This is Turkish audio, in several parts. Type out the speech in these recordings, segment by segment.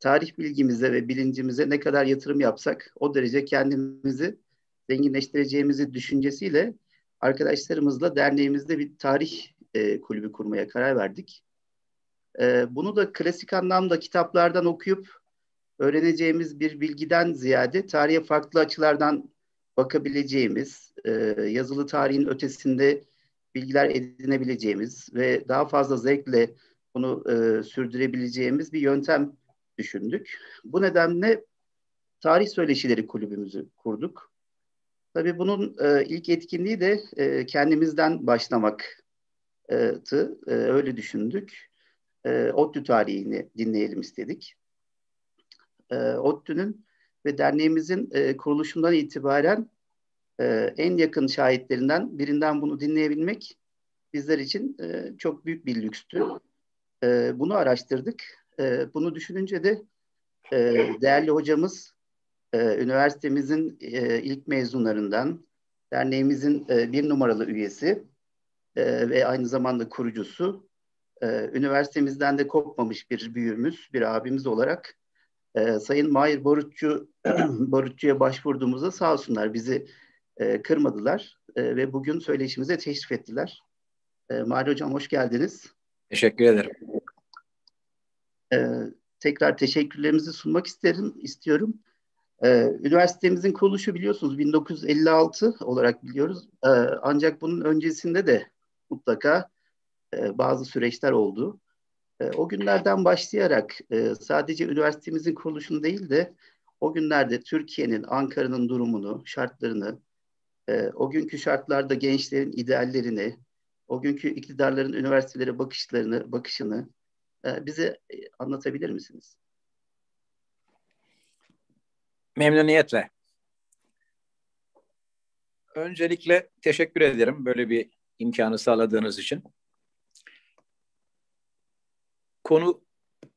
tarih bilgimize ve bilincimize ne kadar yatırım yapsak o derece kendimizi zenginleştireceğimizi düşüncesiyle arkadaşlarımızla derneğimizde bir tarih e, kulübü kurmaya karar verdik. E, bunu da klasik anlamda kitaplardan okuyup öğreneceğimiz bir bilgiden ziyade tarihe farklı açılardan bakabileceğimiz, e, yazılı tarihin ötesinde bilgiler edinebileceğimiz ve daha fazla zevkle bunu e, sürdürebileceğimiz bir yöntem düşündük. Bu nedenle Tarih Söyleşileri Kulübümüzü kurduk. Tabii bunun e, ilk etkinliği de e, kendimizden başlamaktı. E, öyle düşündük. E, ODTÜ tarihini dinleyelim istedik. E, ODTÜ'nün ve derneğimizin e, kuruluşundan itibaren e, en yakın şahitlerinden birinden bunu dinleyebilmek bizler için e, çok büyük bir lükstü. E, bunu araştırdık. E, bunu düşününce de e, değerli hocamız e, üniversitemizin e, ilk mezunlarından, derneğimizin e, bir numaralı üyesi e, ve aynı zamanda kurucusu, e, üniversitemizden de kopmamış bir büyüğümüz, bir abimiz olarak e, Sayın Mahir Barutçu Barutçu'ya başvurduğumuzda sağ olsunlar bizi e, kırmadılar e, ve bugün söyleşimize teşrif ettiler. E, Mahir Hocam hoş geldiniz. Teşekkür ederim. E, tekrar teşekkürlerimizi sunmak isterim, istiyorum. Ee, üniversitemizin kuruluşu biliyorsunuz 1956 olarak biliyoruz. Ee, ancak bunun öncesinde de mutlaka e, bazı süreçler oldu. E, o günlerden başlayarak e, sadece üniversitemizin kuruluşunu değil de o günlerde Türkiye'nin, Ankara'nın durumunu, şartlarını, e, o günkü şartlarda gençlerin ideallerini, o günkü iktidarların üniversitelere bakışlarını, bakışını bize e, anlatabilir misiniz? Memnuniyetle. Öncelikle teşekkür ederim böyle bir imkanı sağladığınız için. Konu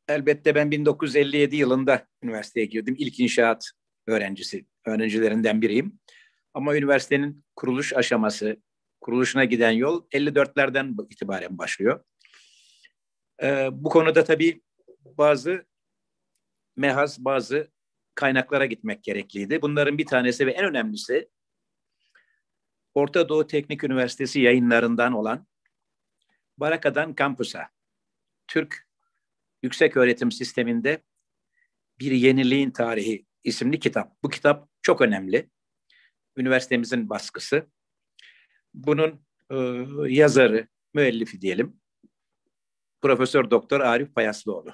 elbette ben 1957 yılında üniversiteye girdim. İlk inşaat öğrencisi, öğrencilerinden biriyim. Ama üniversitenin kuruluş aşaması, kuruluşuna giden yol 54'lerden itibaren başlıyor. Ee, bu konuda tabii bazı mehaz, bazı kaynaklara gitmek gerekliydi. Bunların bir tanesi ve en önemlisi Orta Doğu Teknik Üniversitesi yayınlarından olan Baraka'dan Kampüs'e, Türk Yüksek Öğretim Sisteminde Bir Yeniliğin Tarihi isimli kitap. Bu kitap çok önemli. Üniversitemizin baskısı. Bunun e, yazarı, müellifi diyelim. Profesör Doktor Arif Payaslıoğlu.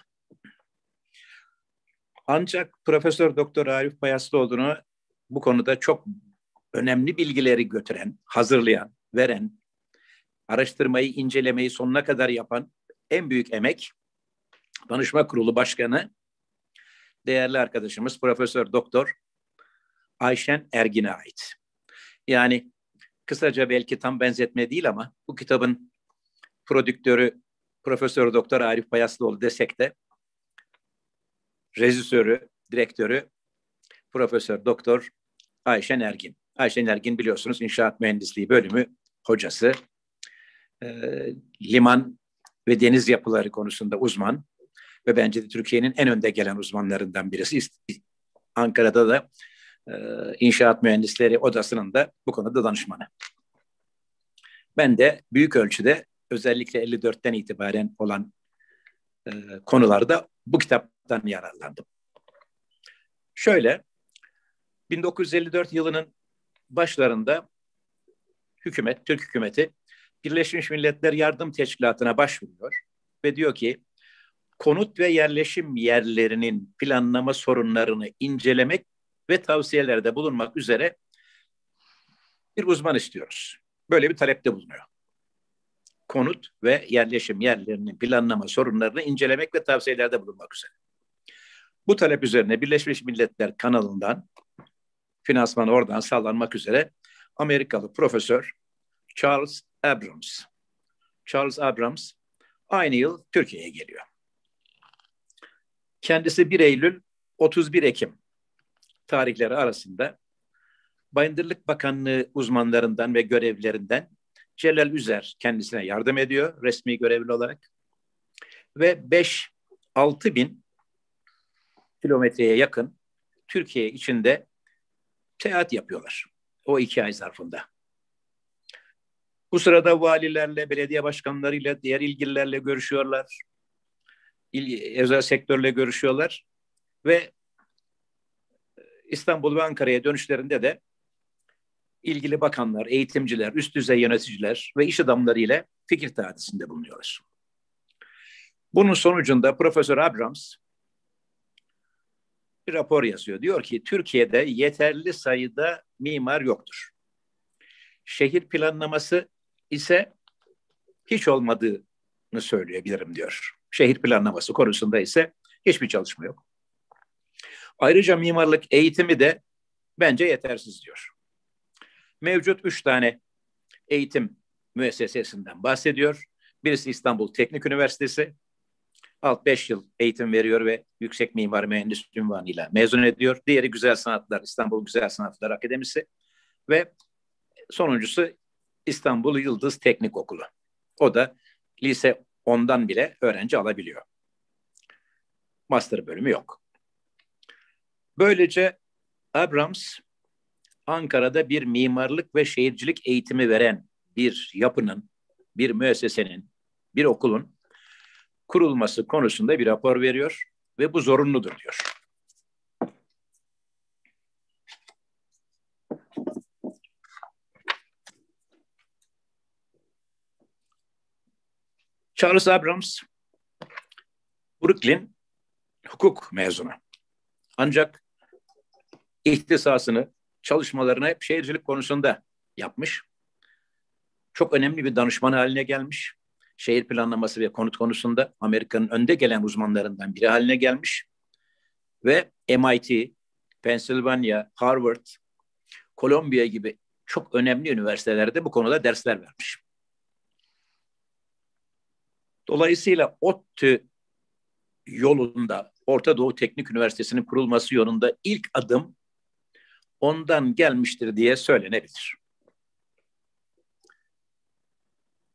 Ancak Profesör Doktor Arif Payaslıoğlu'nu bu konuda çok önemli bilgileri götüren, hazırlayan, veren, araştırmayı, incelemeyi sonuna kadar yapan en büyük emek Danışma Kurulu Başkanı değerli arkadaşımız Profesör Doktor Ayşen Ergin'e ait. Yani kısaca belki tam benzetme değil ama bu kitabın prodüktörü Profesör Doktor Arif Payaslıoğlu desek de rejisörü, direktörü Profesör Doktor Ayşen Ergin. Ayşen Ergin biliyorsunuz inşaat mühendisliği bölümü hocası. E, liman ve deniz yapıları konusunda uzman ve bence de Türkiye'nin en önde gelen uzmanlarından birisi. Ankara'da da e, inşaat mühendisleri odasının da bu konuda danışmanı. Ben de büyük ölçüde özellikle 54'ten itibaren olan e, konularda bu kitaptan yararlandım. Şöyle, 1954 yılının başlarında hükümet, Türk hükümeti Birleşmiş Milletler Yardım Teşkilatı'na başvuruyor ve diyor ki konut ve yerleşim yerlerinin planlama sorunlarını incelemek ve tavsiyelerde bulunmak üzere bir uzman istiyoruz. Böyle bir talepte bulunuyor konut ve yerleşim yerlerinin planlama sorunlarını incelemek ve tavsiyelerde bulunmak üzere. Bu talep üzerine Birleşmiş Milletler kanalından finansman oradan sağlanmak üzere Amerikalı profesör Charles Abrams. Charles Abrams aynı yıl Türkiye'ye geliyor. Kendisi 1 Eylül 31 Ekim tarihleri arasında Bayındırlık Bakanlığı uzmanlarından ve görevlilerinden Celal Üzer kendisine yardım ediyor resmi görevli olarak. Ve 5-6 bin kilometreye yakın Türkiye içinde seyahat yapıyorlar. O iki ay zarfında. Bu sırada valilerle, belediye başkanlarıyla, diğer ilgililerle görüşüyorlar. İl, özel sektörle görüşüyorlar. Ve İstanbul ve Ankara'ya dönüşlerinde de ilgili bakanlar, eğitimciler, üst düzey yöneticiler ve iş adamları ile fikir tahaddisinde bulunuyorlar. Bunun sonucunda Profesör Abrams bir rapor yazıyor. Diyor ki Türkiye'de yeterli sayıda mimar yoktur. Şehir planlaması ise hiç olmadığını söyleyebilirim diyor. Şehir planlaması konusunda ise hiçbir çalışma yok. Ayrıca mimarlık eğitimi de bence yetersiz diyor. Mevcut üç tane eğitim müessesesinden bahsediyor. Birisi İstanbul Teknik Üniversitesi. Alt beş yıl eğitim veriyor ve yüksek mimar mühendis ünvanıyla mezun ediyor. Diğeri Güzel Sanatlar, İstanbul Güzel Sanatlar Akademisi. Ve sonuncusu İstanbul Yıldız Teknik Okulu. O da lise ondan bile öğrenci alabiliyor. Master bölümü yok. Böylece Abrams Ankara'da bir mimarlık ve şehircilik eğitimi veren bir yapının, bir müessesenin, bir okulun kurulması konusunda bir rapor veriyor ve bu zorunludur diyor. Charles Abrams Brooklyn hukuk mezunu. Ancak ihtisasını, çalışmalarını hep şehircilik konusunda yapmış. Çok önemli bir danışman haline gelmiş. Şehir planlaması ve konut konusunda Amerika'nın önde gelen uzmanlarından biri haline gelmiş. Ve MIT, Pennsylvania, Harvard, Columbia gibi çok önemli üniversitelerde bu konuda dersler vermiş. Dolayısıyla ODTÜ yolunda Orta Doğu Teknik Üniversitesi'nin kurulması yolunda ilk adım ondan gelmiştir diye söylenebilir.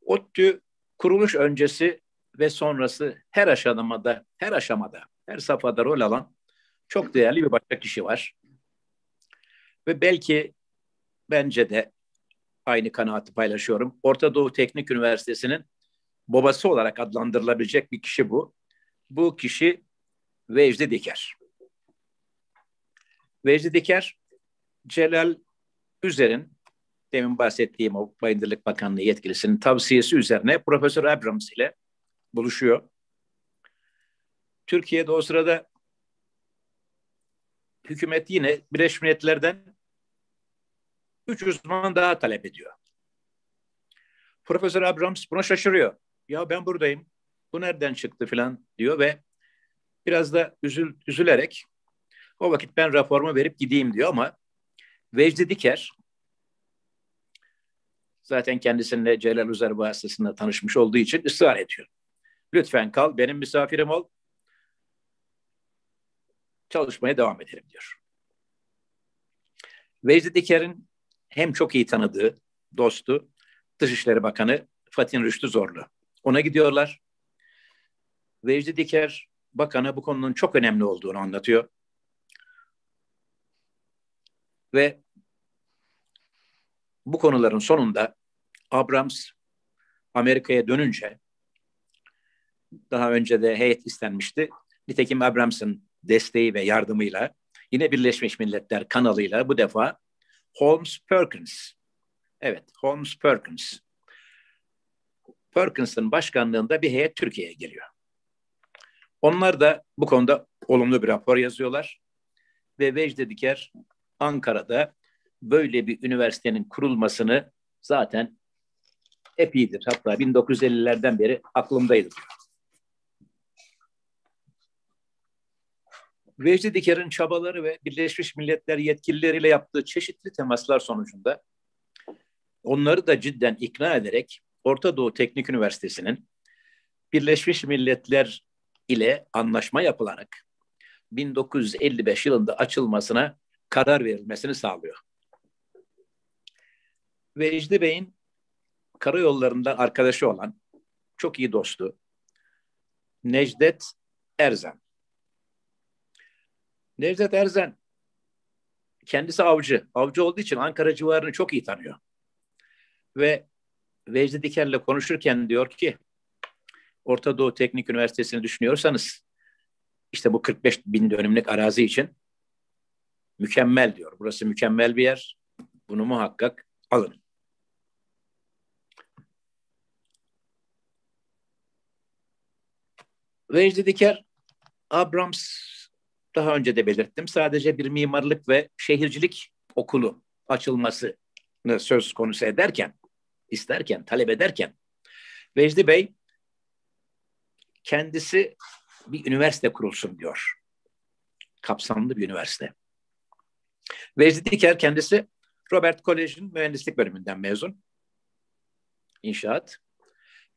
ODTÜ kuruluş öncesi ve sonrası her aşamada, her aşamada, her safhada rol alan çok değerli bir başka kişi var. Ve belki bence de aynı kanaati paylaşıyorum. Orta Doğu Teknik Üniversitesi'nin babası olarak adlandırılabilecek bir kişi bu. Bu kişi Vecdi Diker. Vecdi Diker, Celal Üzer'in demin bahsettiğim o Bayındırlık Bakanlığı yetkilisinin tavsiyesi üzerine Profesör Abrams ile buluşuyor. Türkiye'de o sırada hükümet yine Birleşmiş Milletler'den üç uzman daha talep ediyor. Profesör Abrams buna şaşırıyor. Ya ben buradayım. Bu nereden çıktı falan diyor ve biraz da üzül, üzülerek o vakit ben raporumu verip gideyim diyor ama Vecdi Diker zaten kendisiyle Celal Uzer vasıtasında tanışmış olduğu için ısrar ediyor. Lütfen kal, benim misafirim ol. Çalışmaya devam edelim diyor. Vecdi Diker'in hem çok iyi tanıdığı dostu Dışişleri Bakanı Fatih Rüştü Zorlu. Ona gidiyorlar. Vecdi Diker bakana bu konunun çok önemli olduğunu anlatıyor. Ve bu konuların sonunda Abrams Amerika'ya dönünce daha önce de heyet istenmişti. Nitekim Abrams'ın desteği ve yardımıyla yine Birleşmiş Milletler kanalıyla bu defa Holmes Perkins. Evet, Holmes Perkins. Perkins'ın başkanlığında bir heyet Türkiye'ye geliyor. Onlar da bu konuda olumlu bir rapor yazıyorlar. Ve Vecde Diker Ankara'da böyle bir üniversitenin kurulmasını zaten epeydir. Hatta 1950'lerden beri aklımdaydı. Vecdi Diker'in çabaları ve Birleşmiş Milletler yetkilileriyle yaptığı çeşitli temaslar sonucunda onları da cidden ikna ederek Orta Doğu Teknik Üniversitesi'nin Birleşmiş Milletler ile anlaşma yapılarak 1955 yılında açılmasına karar verilmesini sağlıyor. Vecdi Bey'in karayollarından arkadaşı olan çok iyi dostu Necdet Erzan. Nevzat Erzen kendisi avcı. Avcı olduğu için Ankara civarını çok iyi tanıyor. Ve Vecdi Diker'le konuşurken diyor ki Orta Doğu Teknik Üniversitesi'ni düşünüyorsanız işte bu 45 bin dönümlük arazi için mükemmel diyor. Burası mükemmel bir yer. Bunu muhakkak alın. Vecdi Diker, Abrams daha önce de belirttim. Sadece bir mimarlık ve şehircilik okulu açılmasını söz konusu ederken, isterken, talep ederken Vecdi Bey kendisi bir üniversite kurulsun diyor. Kapsamlı bir üniversite. Vecdi Diker kendisi Robert College'in mühendislik bölümünden mezun. İnşaat.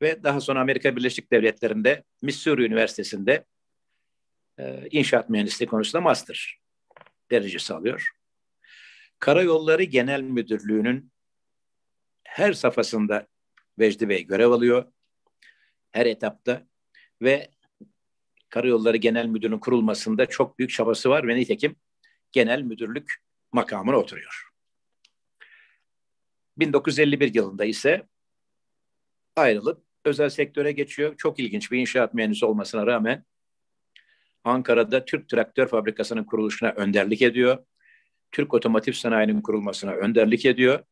Ve daha sonra Amerika Birleşik Devletleri'nde Missouri Üniversitesi'nde e, inşaat mühendisliği konusunda master derecesi alıyor. Karayolları Genel Müdürlüğü'nün her safhasında Vecdi Bey görev alıyor. Her etapta ve Karayolları Genel Müdürlüğü'nün kurulmasında çok büyük çabası var ve nitekim genel müdürlük makamına oturuyor. 1951 yılında ise ayrılıp özel sektöre geçiyor. Çok ilginç bir inşaat mühendisi olmasına rağmen Ankara'da Türk Traktör Fabrikası'nın kuruluşuna önderlik ediyor. Türk otomotiv sanayinin kurulmasına önderlik ediyor.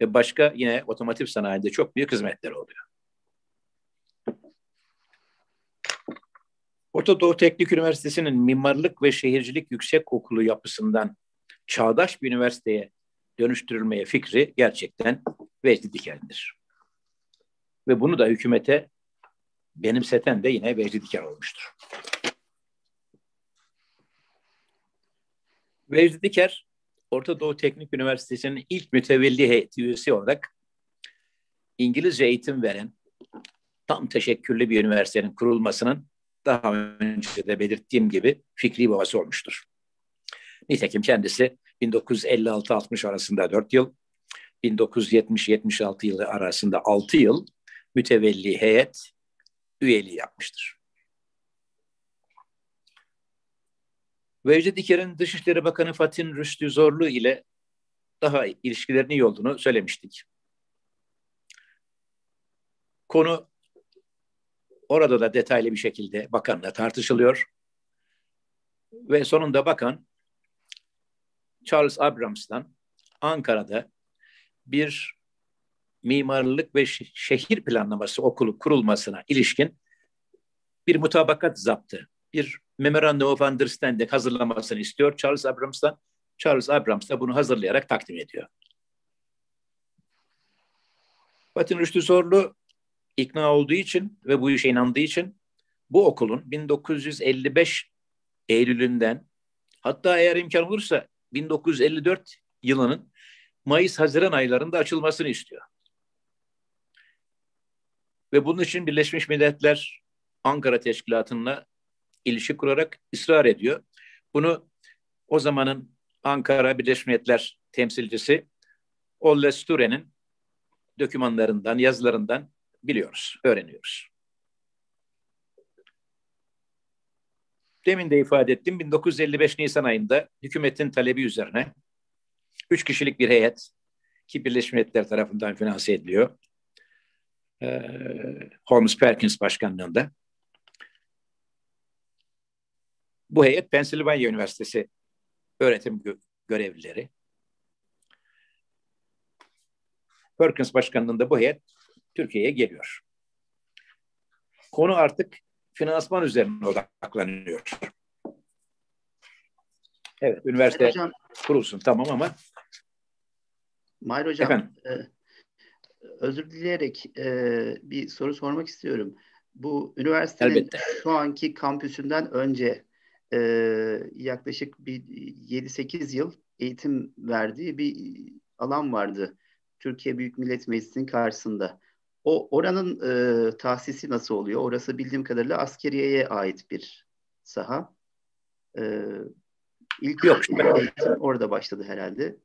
Ve başka yine otomotiv sanayinde çok büyük hizmetler oluyor. Orta Doğu Teknik Üniversitesi'nin mimarlık ve şehircilik yüksek okulu yapısından çağdaş bir üniversiteye dönüştürülmeye fikri gerçekten Vecdi Diker'dir. Ve bunu da hükümete benimseten de yine Vecdi Diker olmuştur. Vecdi Diker, Orta Doğu Teknik Üniversitesi'nin ilk mütevelli heyeti üyesi olarak İngilizce eğitim veren tam teşekkürlü bir üniversitenin kurulmasının daha önce de belirttiğim gibi fikri babası olmuştur. Nitekim kendisi 1956-60 arasında 4 yıl, 1970-76 yılı arasında 6 yıl mütevelli heyet üyeliği yapmıştır. Vecdi Diker'in Dışişleri Bakanı Fatih Rüştü Zorlu ile daha ilişkilerinin iyi olduğunu söylemiştik. Konu orada da detaylı bir şekilde bakanla tartışılıyor. Ve sonunda bakan Charles Abrams'tan Ankara'da bir mimarlık ve şehir planlaması okulu kurulmasına ilişkin bir mutabakat zaptı. Bir Memorandum of Understanding hazırlamasını istiyor Charles Abrams'tan. Charles Abrams da bunu hazırlayarak takdim ediyor. Batin Rüştü Zorlu ikna olduğu için ve bu işe inandığı için bu okulun 1955 Eylül'ünden hatta eğer imkan olursa 1954 yılının Mayıs-Haziran aylarında açılmasını istiyor. Ve bunun için Birleşmiş Milletler Ankara Teşkilatı'nla ilişki kurarak ısrar ediyor. Bunu o zamanın Ankara Birleşmiş Milletler temsilcisi Olle Sture'nin dokümanlarından, yazılarından biliyoruz, öğreniyoruz. Demin de ifade ettim 1955 Nisan ayında hükümetin talebi üzerine üç kişilik bir heyet ki Birleşmiş Milletler tarafından finanse ediliyor. Ee, Holmes Perkins başkanlığında. Bu heyet Pennsylvania Üniversitesi öğretim gö- görevlileri. Perkins başkanlığında bu heyet Türkiye'ye geliyor. Konu artık finansman üzerine odaklanıyor. Evet, üniversite hocam, kurulsun tamam ama Mahir Hocam, Efendim? E, özür dileyerek e, bir soru sormak istiyorum. Bu üniversitenin Elbette. şu anki kampüsünden önce e, yaklaşık bir 7-8 yıl eğitim verdiği bir alan vardı. Türkiye Büyük Millet Meclisi'nin karşısında. O oranın e, tahsisi nasıl oluyor? Orası bildiğim kadarıyla askeriyeye ait bir saha. E, ilk Yok, eğitim orada başladı herhalde.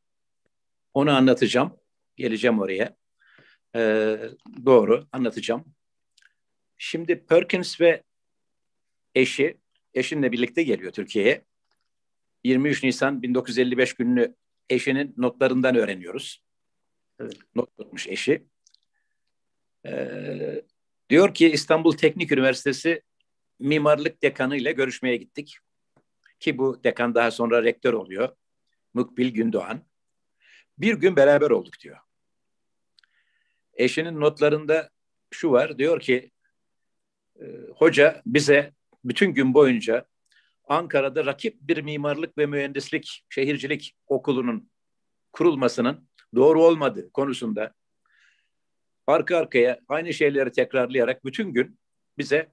Onu anlatacağım. Geleceğim oraya. Ee, doğru anlatacağım. Şimdi Perkins ve eşi, eşinle birlikte geliyor Türkiye'ye. 23 Nisan 1955 gününü eşinin notlarından öğreniyoruz. Evet. Not tutmuş eşi. Ee, diyor ki İstanbul Teknik Üniversitesi mimarlık dekanı ile görüşmeye gittik. Ki bu dekan daha sonra rektör oluyor. Mukbil Gündoğan. Bir gün beraber olduk diyor. Eşinin notlarında şu var. Diyor ki e, hoca bize bütün gün boyunca Ankara'da rakip bir mimarlık ve mühendislik şehircilik okulunun kurulmasının doğru olmadığı konusunda arka arkaya aynı şeyleri tekrarlayarak bütün gün bize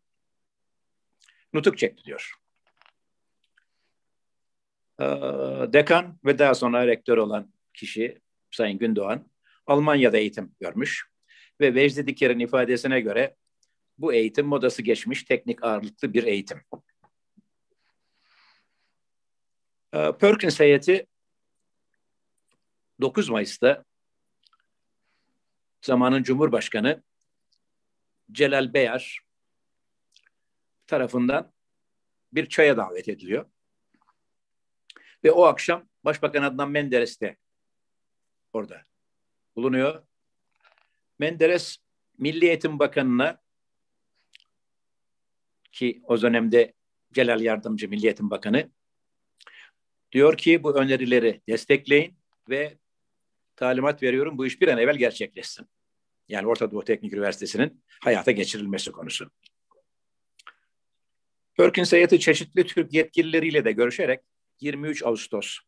nutuk çekti diyor. Ee, dekan ve daha sonra rektör olan kişi Sayın Gündoğan Almanya'da eğitim görmüş ve Vecdi Diker'in ifadesine göre bu eğitim modası geçmiş teknik ağırlıklı bir eğitim. Ee, Perkins heyeti 9 Mayıs'ta zamanın Cumhurbaşkanı Celal Beyar tarafından bir çaya davet ediliyor. Ve o akşam Başbakan Adnan Menderes de orada bulunuyor. Menderes Milli Eğitim Bakanı'na ki o dönemde Celal Yardımcı Milli Eğitim Bakanı diyor ki bu önerileri destekleyin ve talimat veriyorum bu iş bir an evvel gerçekleşsin. Yani Orta Doğu Teknik Üniversitesi'nin hayata geçirilmesi konusu. Perkins heyeti çeşitli Türk yetkilileriyle de görüşerek 23 Ağustos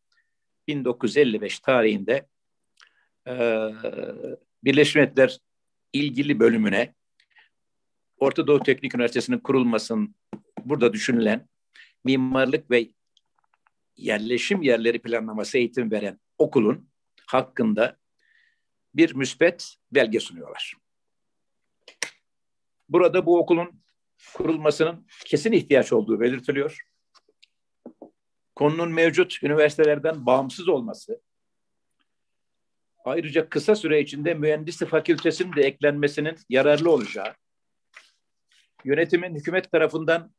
1955 tarihinde Birleşmiş Milletler ilgili bölümüne Orta Doğu Teknik Üniversitesi'nin kurulmasının burada düşünülen mimarlık ve yerleşim yerleri planlaması eğitim veren okulun hakkında bir müspet belge sunuyorlar. Burada bu okulun kurulmasının kesin ihtiyaç olduğu belirtiliyor. Konunun mevcut üniversitelerden bağımsız olması, ayrıca kısa süre içinde mühendislik fakültesinin de eklenmesinin yararlı olacağı, yönetimin hükümet tarafından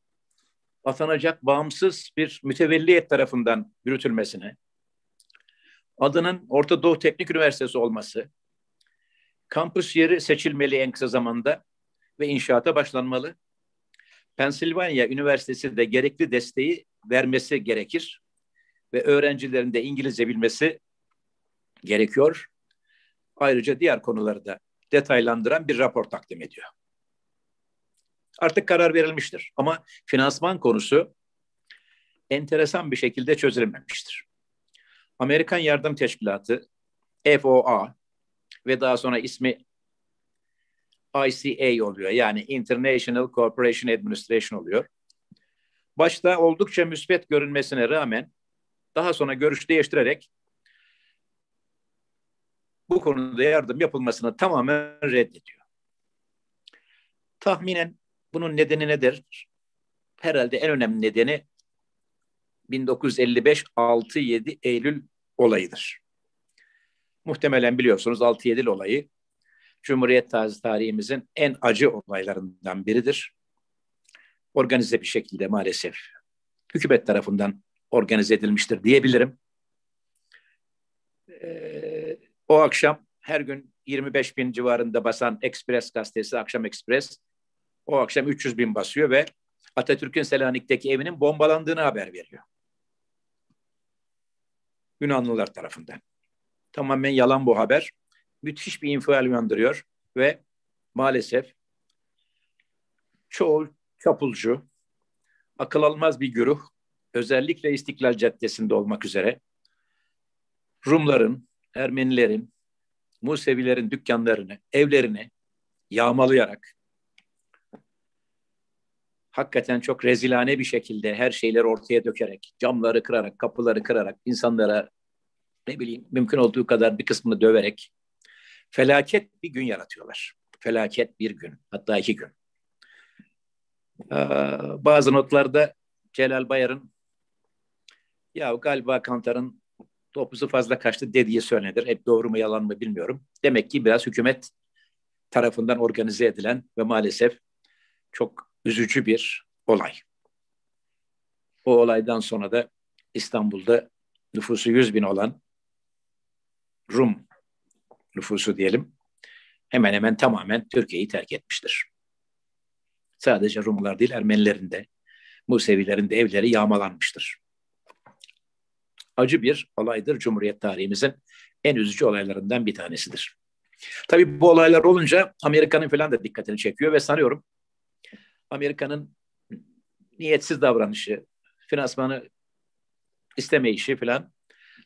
atanacak bağımsız bir mütevelliyet tarafından yürütülmesine, adının Orta Doğu Teknik Üniversitesi olması, kampüs yeri seçilmeli en kısa zamanda ve inşaata başlanmalı. Pensilvanya Üniversitesi de gerekli desteği vermesi gerekir ve öğrencilerin de İngilizce bilmesi gerekiyor. Ayrıca diğer konuları da detaylandıran bir rapor takdim ediyor. Artık karar verilmiştir ama finansman konusu enteresan bir şekilde çözülmemiştir. Amerikan Yardım Teşkilatı FOA ve daha sonra ismi ICA oluyor. Yani International Cooperation Administration oluyor. Başta oldukça müsbet görünmesine rağmen daha sonra görüş değiştirerek bu konuda yardım yapılmasını tamamen reddediyor. Tahminen bunun nedeni nedir? Herhalde en önemli nedeni 1955 6-7 Eylül olayıdır. Muhtemelen biliyorsunuz 6-7 olayı Cumhuriyet tarihimizin en acı olaylarından biridir. Organize bir şekilde maalesef hükümet tarafından organize edilmiştir diyebilirim. Ee, o akşam her gün 25 bin civarında basan Express gazetesi, Akşam Express o akşam 300 bin basıyor ve Atatürk'ün Selanik'teki evinin bombalandığını haber veriyor. Yunanlılar tarafından. Tamamen yalan bu haber. Müthiş bir infial uyandırıyor ve maalesef çoğu çapulcu, akıl almaz bir güruh, özellikle İstiklal Caddesi'nde olmak üzere Rumların, Ermenilerin, Musevilerin dükkanlarını, evlerini yağmalayarak hakikaten çok rezilane bir şekilde her şeyleri ortaya dökerek, camları kırarak, kapıları kırarak, insanlara ne bileyim mümkün olduğu kadar bir kısmını döverek felaket bir gün yaratıyorlar. Felaket bir gün, hatta iki gün. Ee, bazı notlarda Celal Bayar'ın ya galiba Kantar'ın topusu fazla kaçtı dediği söylenir. Hep doğru mu yalan mı bilmiyorum. Demek ki biraz hükümet tarafından organize edilen ve maalesef çok üzücü bir olay. O olaydan sonra da İstanbul'da nüfusu 100 bin olan Rum nüfusu diyelim hemen hemen tamamen Türkiye'yi terk etmiştir. Sadece Rumlar değil Ermenilerin de Musevilerin de evleri yağmalanmıştır. Acı bir olaydır Cumhuriyet tarihimizin en üzücü olaylarından bir tanesidir. Tabii bu olaylar olunca Amerika'nın falan da dikkatini çekiyor ve sanıyorum Amerika'nın niyetsiz davranışı, finansmanı istemeyişi falan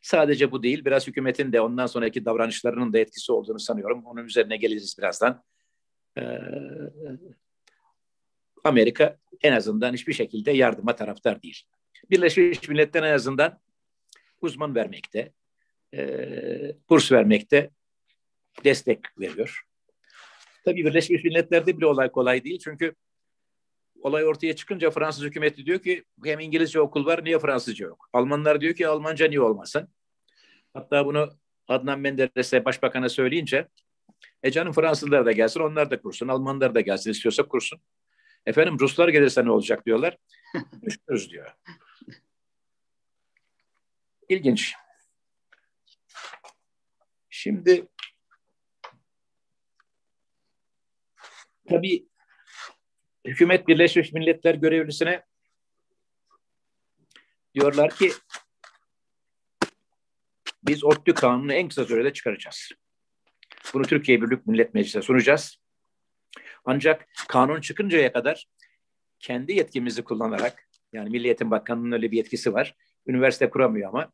sadece bu değil. Biraz hükümetin de ondan sonraki davranışlarının da etkisi olduğunu sanıyorum. Onun üzerine geliriz birazdan. Ee, Amerika en azından hiçbir şekilde yardıma taraftar değil. Birleşmiş Milletler en azından uzman vermekte, e, burs vermekte destek veriyor. Tabii Birleşmiş Milletler'de bile olay kolay değil. Çünkü olay ortaya çıkınca Fransız hükümeti diyor ki hem İngilizce okul var niye Fransızca yok? Almanlar diyor ki Almanca niye olmasın? Hatta bunu Adnan Menderes'e başbakana söyleyince e canım Fransızlar da gelsin onlar da kursun. Almanlar da gelsin istiyorsa kursun. Efendim Ruslar gelirse ne olacak diyorlar. Düşünürüz diyor. İlginç. Şimdi tabii hükümet Birleşmiş Milletler görevlisine diyorlar ki biz ODTÜ kanunu en kısa sürede çıkaracağız. Bunu Türkiye Büyük Millet Meclisi'ne sunacağız. Ancak kanun çıkıncaya kadar kendi yetkimizi kullanarak yani Milli Eğitim Bakanlığı'nın öyle bir yetkisi var. Üniversite kuramıyor ama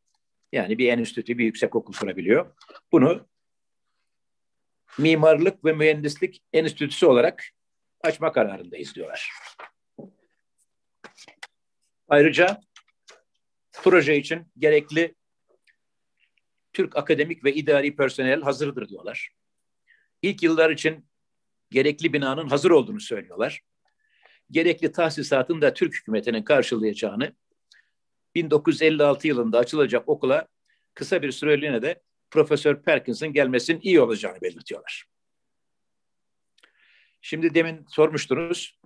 yani bir enstitü, bir yüksek okul kurabiliyor. Bunu mimarlık ve mühendislik enstitüsü olarak açma kararındayız diyorlar. Ayrıca proje için gerekli Türk akademik ve idari personel hazırdır diyorlar. İlk yıllar için gerekli binanın hazır olduğunu söylüyorlar. Gerekli tahsisatın da Türk hükümetinin karşılayacağını 1956 yılında açılacak okula kısa bir süreliğine de Profesör Perkins'in gelmesinin iyi olacağını belirtiyorlar. Şimdi demin sormuştunuz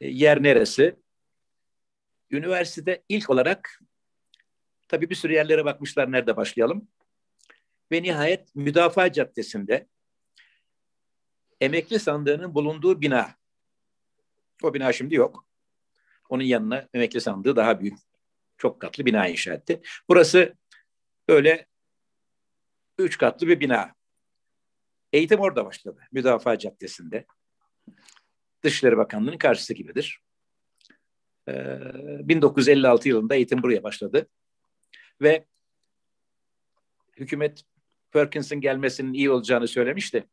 e, yer neresi? Üniversitede ilk olarak tabii bir sürü yerlere bakmışlar nerede başlayalım. Ve nihayet Müdafaa Caddesi'nde emekli sandığının bulunduğu bina. O bina şimdi yok. Onun yanına emekli sandığı daha büyük, çok katlı bina inşa etti. Burası böyle üç katlı bir bina. Eğitim orada başladı. Müdafaa Caddesi'nde. Dışişleri Bakanlığı'nın karşısı gibidir. Ee, 1956 yılında eğitim buraya başladı. Ve hükümet Perkins'in gelmesinin iyi olacağını söylemişti.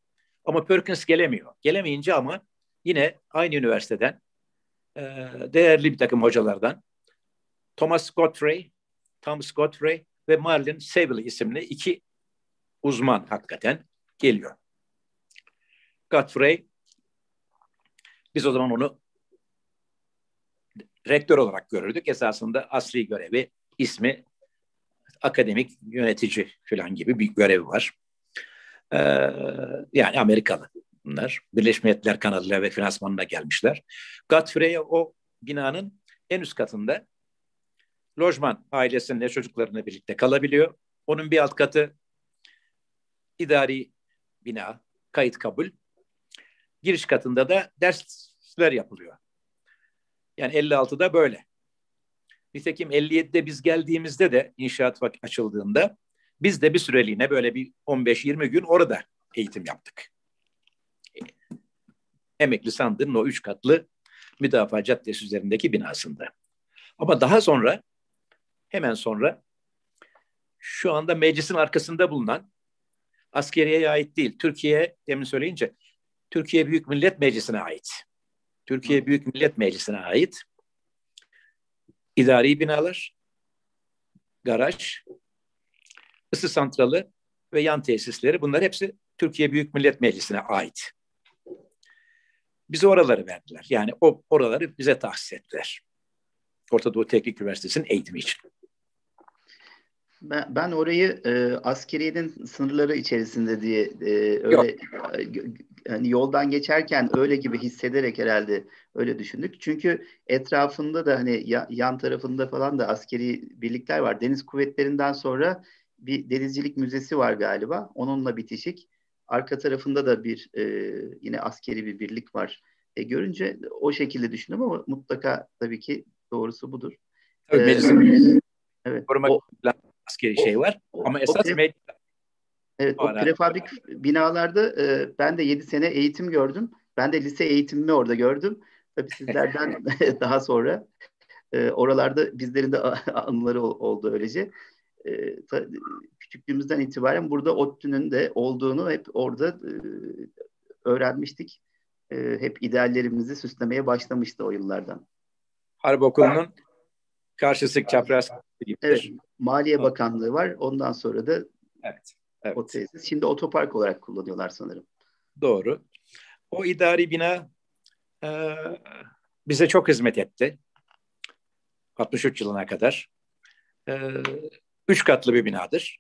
Ama Perkins gelemiyor. Gelemeyince ama yine aynı üniversiteden e, değerli bir takım hocalardan Thomas Godfrey, Thomas Godfrey ve Marlin Seville isimli iki uzman hakikaten geliyor. Godfrey biz o zaman onu rektör olarak görürdük. Esasında asli görevi, ismi akademik yönetici falan gibi bir görevi var. Ee, yani Amerikalı bunlar. Birleşmiş Milletler kanalıyla ve finansmanına gelmişler. Godfrey o binanın en üst katında lojman ailesinin çocuklarına birlikte kalabiliyor. Onun bir alt katı idari bina, kayıt kabul. Giriş katında da dersler yapılıyor. Yani 56'da böyle. Nitekim 57'de biz geldiğimizde de inşaat açıldığında biz de bir süreliğine böyle bir 15-20 gün orada eğitim yaptık. Emekli sandığın o üç katlı Müdafaa Caddesi üzerindeki binasında. Ama daha sonra hemen sonra şu anda meclisin arkasında bulunan askeriyeye ait değil. Türkiye demin söyleyince Türkiye Büyük Millet Meclisi'ne ait. Türkiye Büyük Millet Meclisi'ne ait idari binalar, garaj, ısı santralı ve yan tesisleri bunlar hepsi Türkiye Büyük Millet Meclisi'ne ait. Bize oraları verdiler. Yani o oraları bize tahsis ettiler. Orta Doğu Teknik Üniversitesi'nin eğitimi için. Ben, ben orayı e, askeriyenin sınırları içerisinde diye e, öyle hani yoldan geçerken öyle gibi hissederek herhalde öyle düşündük. Çünkü etrafında da hani ya, yan tarafında falan da askeri birlikler var. Deniz kuvvetlerinden sonra bir denizcilik müzesi var galiba. Onunla bitişik. Arka tarafında da bir e, yine askeri bir birlik var. E, görünce o şekilde düşündüm ama mutlaka tabii ki doğrusu budur. Tabii ee, evet. Korumak o, askeri şey var. Ama esas o, Evet, o prefabrik binalarda e, ben de 7 sene eğitim gördüm. Ben de lise eğitimimi orada gördüm. Tabii sizlerden daha sonra e, oralarda bizlerin de anıları oldu öylece. E, ta, küçüklüğümüzden itibaren burada ODTÜ'nün de olduğunu hep orada e, öğrenmiştik. E, hep ideallerimizi süslemeye başlamıştı o yıllardan. Harp Okulu'nun karşısı çapraz. Evet, Maliye Bakanlığı var. Ondan sonra da evet. Evet. O tesis. Şimdi otopark olarak kullanıyorlar sanırım. Doğru. O idari bina e, bize çok hizmet etti. 63 yılına kadar. E, üç katlı bir binadır.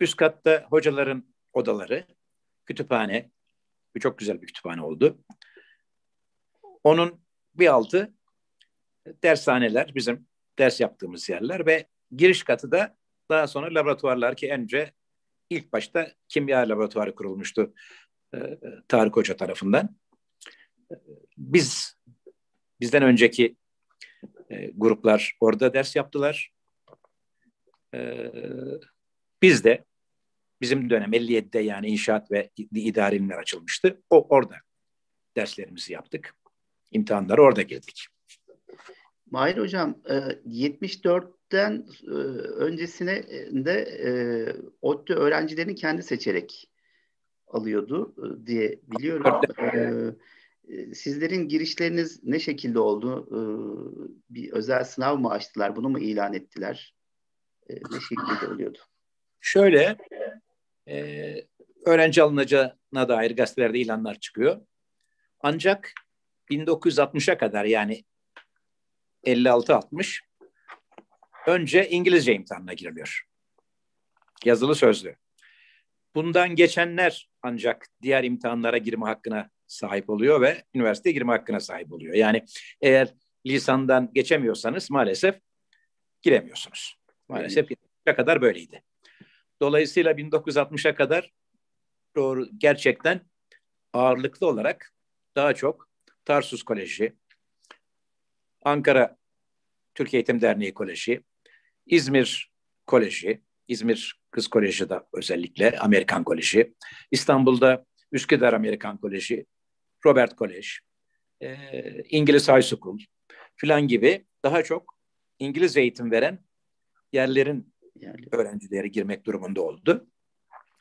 Üst katta hocaların odaları, kütüphane, bir çok güzel bir kütüphane oldu. Onun bir altı dershaneler, bizim ders yaptığımız yerler ve giriş katı da daha sonra laboratuvarlar ki önce ilk başta kimya laboratuvarı kurulmuştu e, Tarık Hoca tarafından. Biz bizden önceki e, gruplar orada ders yaptılar. E, biz de bizim dönem 57'de yani inşaat ve idari açılmıştı. O orada derslerimizi yaptık. İmtihanlara orada girdik. Mahir Hocam 74'ten e, e, öncesine de e, ODTÜ öğrencilerini kendi seçerek alıyordu diye biliyorum. Sizlerin girişleriniz ne şekilde oldu? Bir özel sınav mı açtılar? Bunu mu ilan ettiler? Ne şekilde oluyordu? Şöyle, öğrenci alınacağına dair gazetelerde ilanlar çıkıyor. Ancak 1960'a kadar yani 56-60 önce İngilizce imtihanına giriliyor. Yazılı sözlü. Bundan geçenler ancak diğer imtihanlara girme hakkına sahip oluyor ve üniversiteye girme hakkına sahip oluyor. Yani eğer lisandan geçemiyorsanız maalesef giremiyorsunuz. Maalesef ne kadar böyleydi. Dolayısıyla 1960'a kadar doğru gerçekten ağırlıklı olarak daha çok Tarsus Koleji, Ankara Türk Eğitim Derneği Koleji, İzmir Koleji, İzmir Kız Koleji de özellikle Amerikan Koleji, İstanbul'da Üsküdar Amerikan Koleji, Robert Kolej, e, İngiliz High School filan gibi daha çok İngiliz eğitim veren yerlerin yani. öğrencileri girmek durumunda oldu.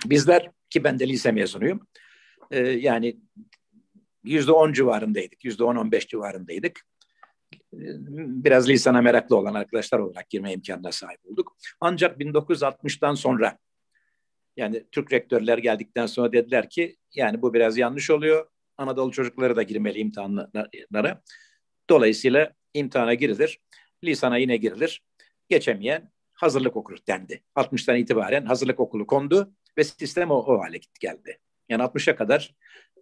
Bizler ki ben de lise mezunuyum. E, yani yüzde on civarındaydık, yüzde on on beş civarındaydık biraz lisana meraklı olan arkadaşlar olarak girme imkanına sahip olduk. Ancak 1960'tan sonra yani Türk rektörler geldikten sonra dediler ki yani bu biraz yanlış oluyor. Anadolu çocukları da girmeli imtihanlara. Dolayısıyla imtihana girilir. Lisana yine girilir. Geçemeyen hazırlık okulu dendi. 60'tan itibaren hazırlık okulu kondu ve sistem o, o hale gitti geldi. Yani 60'a kadar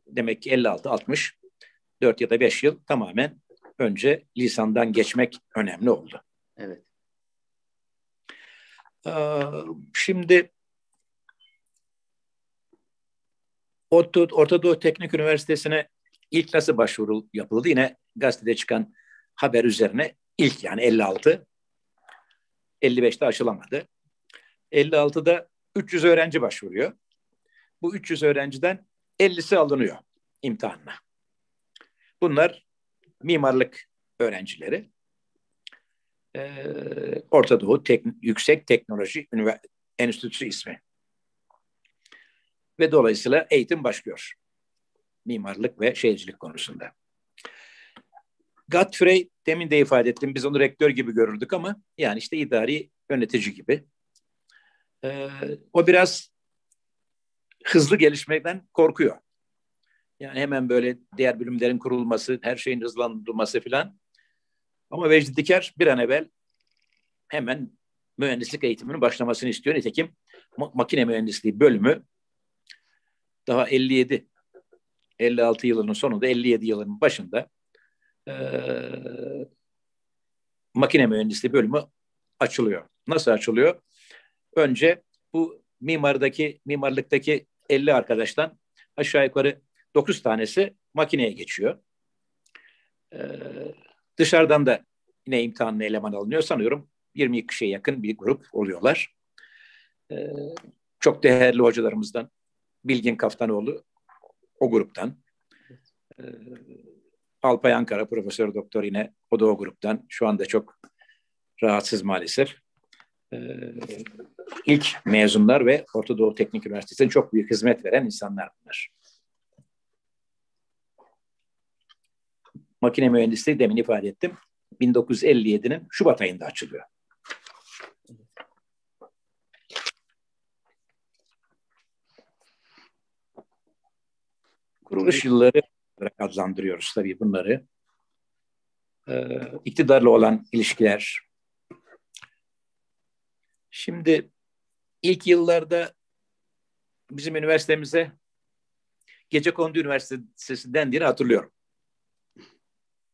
demek ki 56 60 4 ya da 5 yıl tamamen önce lisandan geçmek önemli oldu. Evet. Ee, şimdi Orta Doğu Teknik Üniversitesi'ne ilk nasıl başvuru yapıldı? Yine gazetede çıkan haber üzerine ilk yani 56. 55'te açılamadı. 56'da 300 öğrenci başvuruyor. Bu 300 öğrenciden 50'si alınıyor imtihanına. Bunlar mimarlık öğrencileri. Ee, Orta Doğu Tek Yüksek Teknoloji Enstitüsü ismi. Ve dolayısıyla eğitim başlıyor. Mimarlık ve şehircilik konusunda. Godfrey demin de ifade ettim. Biz onu rektör gibi görürdük ama yani işte idari yönetici gibi. Ee, o biraz hızlı gelişmekten korkuyor. Yani hemen böyle diğer bölümlerin kurulması, her şeyin hızlandırılması filan. Ama Vecdi Diker bir an evvel hemen mühendislik eğitiminin başlamasını istiyor. Nitekim makine mühendisliği bölümü daha 57 56 yılının sonunda 57 yılının başında e, makine mühendisliği bölümü açılıyor. Nasıl açılıyor? Önce bu mimardaki mimarlıktaki 50 arkadaştan aşağı yukarı 9 tanesi makineye geçiyor. Ee, dışarıdan da yine imtihanlı eleman alınıyor. Sanıyorum 20 kişiye yakın bir grup oluyorlar. Ee, çok değerli hocalarımızdan Bilgin Kaftanoğlu o gruptan. Ee, Alpay Ankara Profesör Doktor yine o da o gruptan. Şu anda çok rahatsız maalesef. Ee, ilk mezunlar ve Orta Doğu Teknik Üniversitesi'ne çok büyük hizmet veren insanlar bunlar. Makine mühendisliği demin ifade ettim. 1957'nin Şubat ayında açılıyor. Kuruluş yılları adlandırıyoruz tabii bunları. Ee, iktidarla olan ilişkiler. Şimdi ilk yıllarda bizim üniversitemize Gece Kondu Üniversitesi dendiğini hatırlıyorum.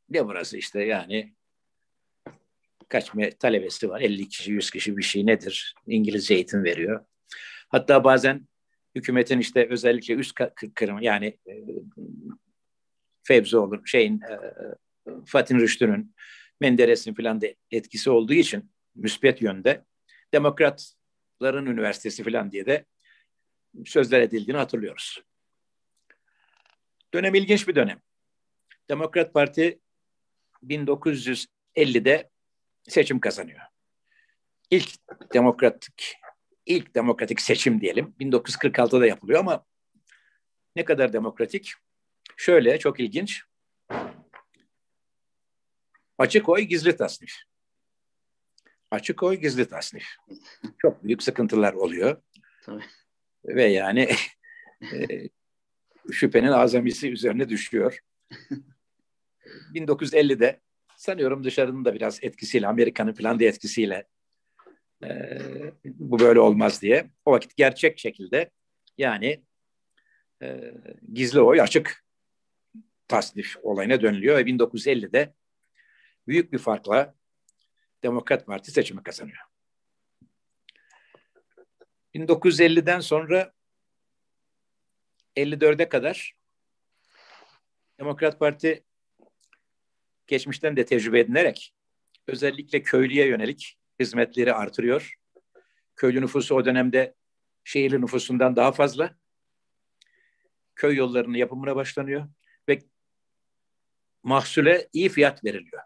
Ne burası işte yani kaç talebesi var? 50 kişi, 100 kişi bir şey nedir? İngilizce eğitim veriyor. Hatta bazen hükümetin işte özellikle üst kırım yani e, Fevzioğlu şeyin e, Fatih Rüştü'nün Menderes'in filan da etkisi olduğu için müspet yönde demokratların üniversitesi filan diye de sözler edildiğini hatırlıyoruz. Dönem ilginç bir dönem. Demokrat Parti 1950'de seçim kazanıyor. İlk demokratik ilk demokratik seçim diyelim 1946'da yapılıyor ama ne kadar demokratik? Şöyle çok ilginç. Açık oy gizli tasnif. Açık oy gizli tasnif. Çok büyük sıkıntılar oluyor. Tabii. Ve yani e, şüphenin azamisi üzerine düşüyor. 1950'de sanıyorum dışarının da biraz etkisiyle, Amerika'nın falan da etkisiyle e, bu böyle olmaz diye. O vakit gerçek şekilde yani e, gizli oy açık tasnif olayına dönülüyor ve 1950'de büyük bir farkla Demokrat Parti seçimi kazanıyor. 1950'den sonra 54'e kadar Demokrat Parti geçmişten de tecrübe edinerek özellikle köylüye yönelik hizmetleri artırıyor. Köylü nüfusu o dönemde şehirli nüfusundan daha fazla. Köy yollarının yapımına başlanıyor ve mahsule iyi fiyat veriliyor.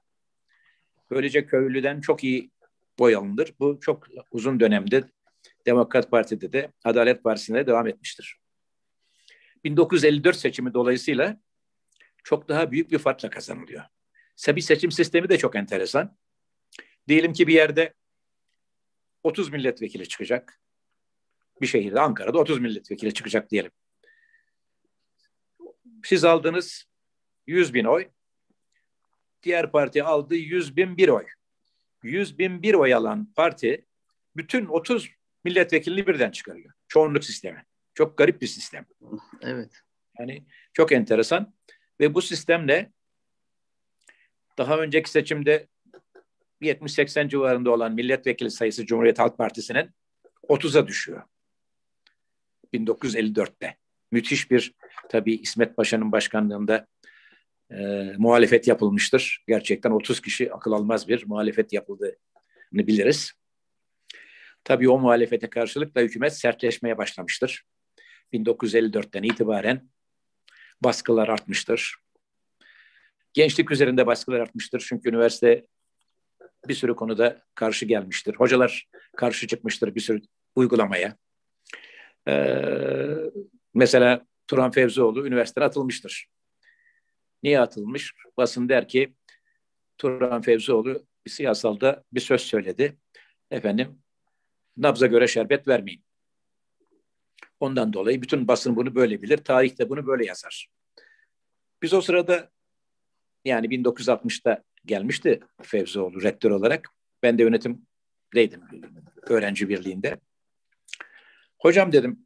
Böylece köylüden çok iyi boy alınır. Bu çok uzun dönemde Demokrat Parti'de de Adalet Partisi'nde de devam etmiştir. 1954 seçimi dolayısıyla çok daha büyük bir farkla kazanılıyor. Tabi seçim sistemi de çok enteresan. Diyelim ki bir yerde 30 milletvekili çıkacak. Bir şehirde Ankara'da 30 milletvekili çıkacak diyelim. Siz aldınız 100 bin oy. Diğer parti aldı 100 bin bir oy. 100 bin bir oy alan parti bütün 30 milletvekilini birden çıkarıyor. Çoğunluk sistemi. Çok garip bir sistem. Evet. Yani çok enteresan ve bu sistemle daha önceki seçimde 70-80 civarında olan milletvekili sayısı Cumhuriyet Halk Partisi'nin 30'a düşüyor. 1954'te. Müthiş bir tabii İsmet Paşa'nın başkanlığında e, muhalefet yapılmıştır. Gerçekten 30 kişi akıl almaz bir muhalefet yapıldığını biliriz. Tabii o muhalefete karşılık da hükümet sertleşmeye başlamıştır. 1954'ten itibaren baskılar artmıştır. Gençlik üzerinde baskılar artmıştır. Çünkü üniversite bir sürü konuda karşı gelmiştir. Hocalar karşı çıkmıştır bir sürü uygulamaya. Ee, mesela Turan Fevzioğlu üniversiteden atılmıştır. Niye atılmış? Basın der ki Turan Fevzioğlu bir siyasalda bir söz söyledi. Efendim nabza göre şerbet vermeyin. Ondan dolayı bütün basın bunu böyle bilir. Tarih de bunu böyle yazar. Biz o sırada yani 1960'da gelmişti Fevzioğlu rektör olarak. Ben de yönetimdeydim öğrenci birliğinde. Hocam dedim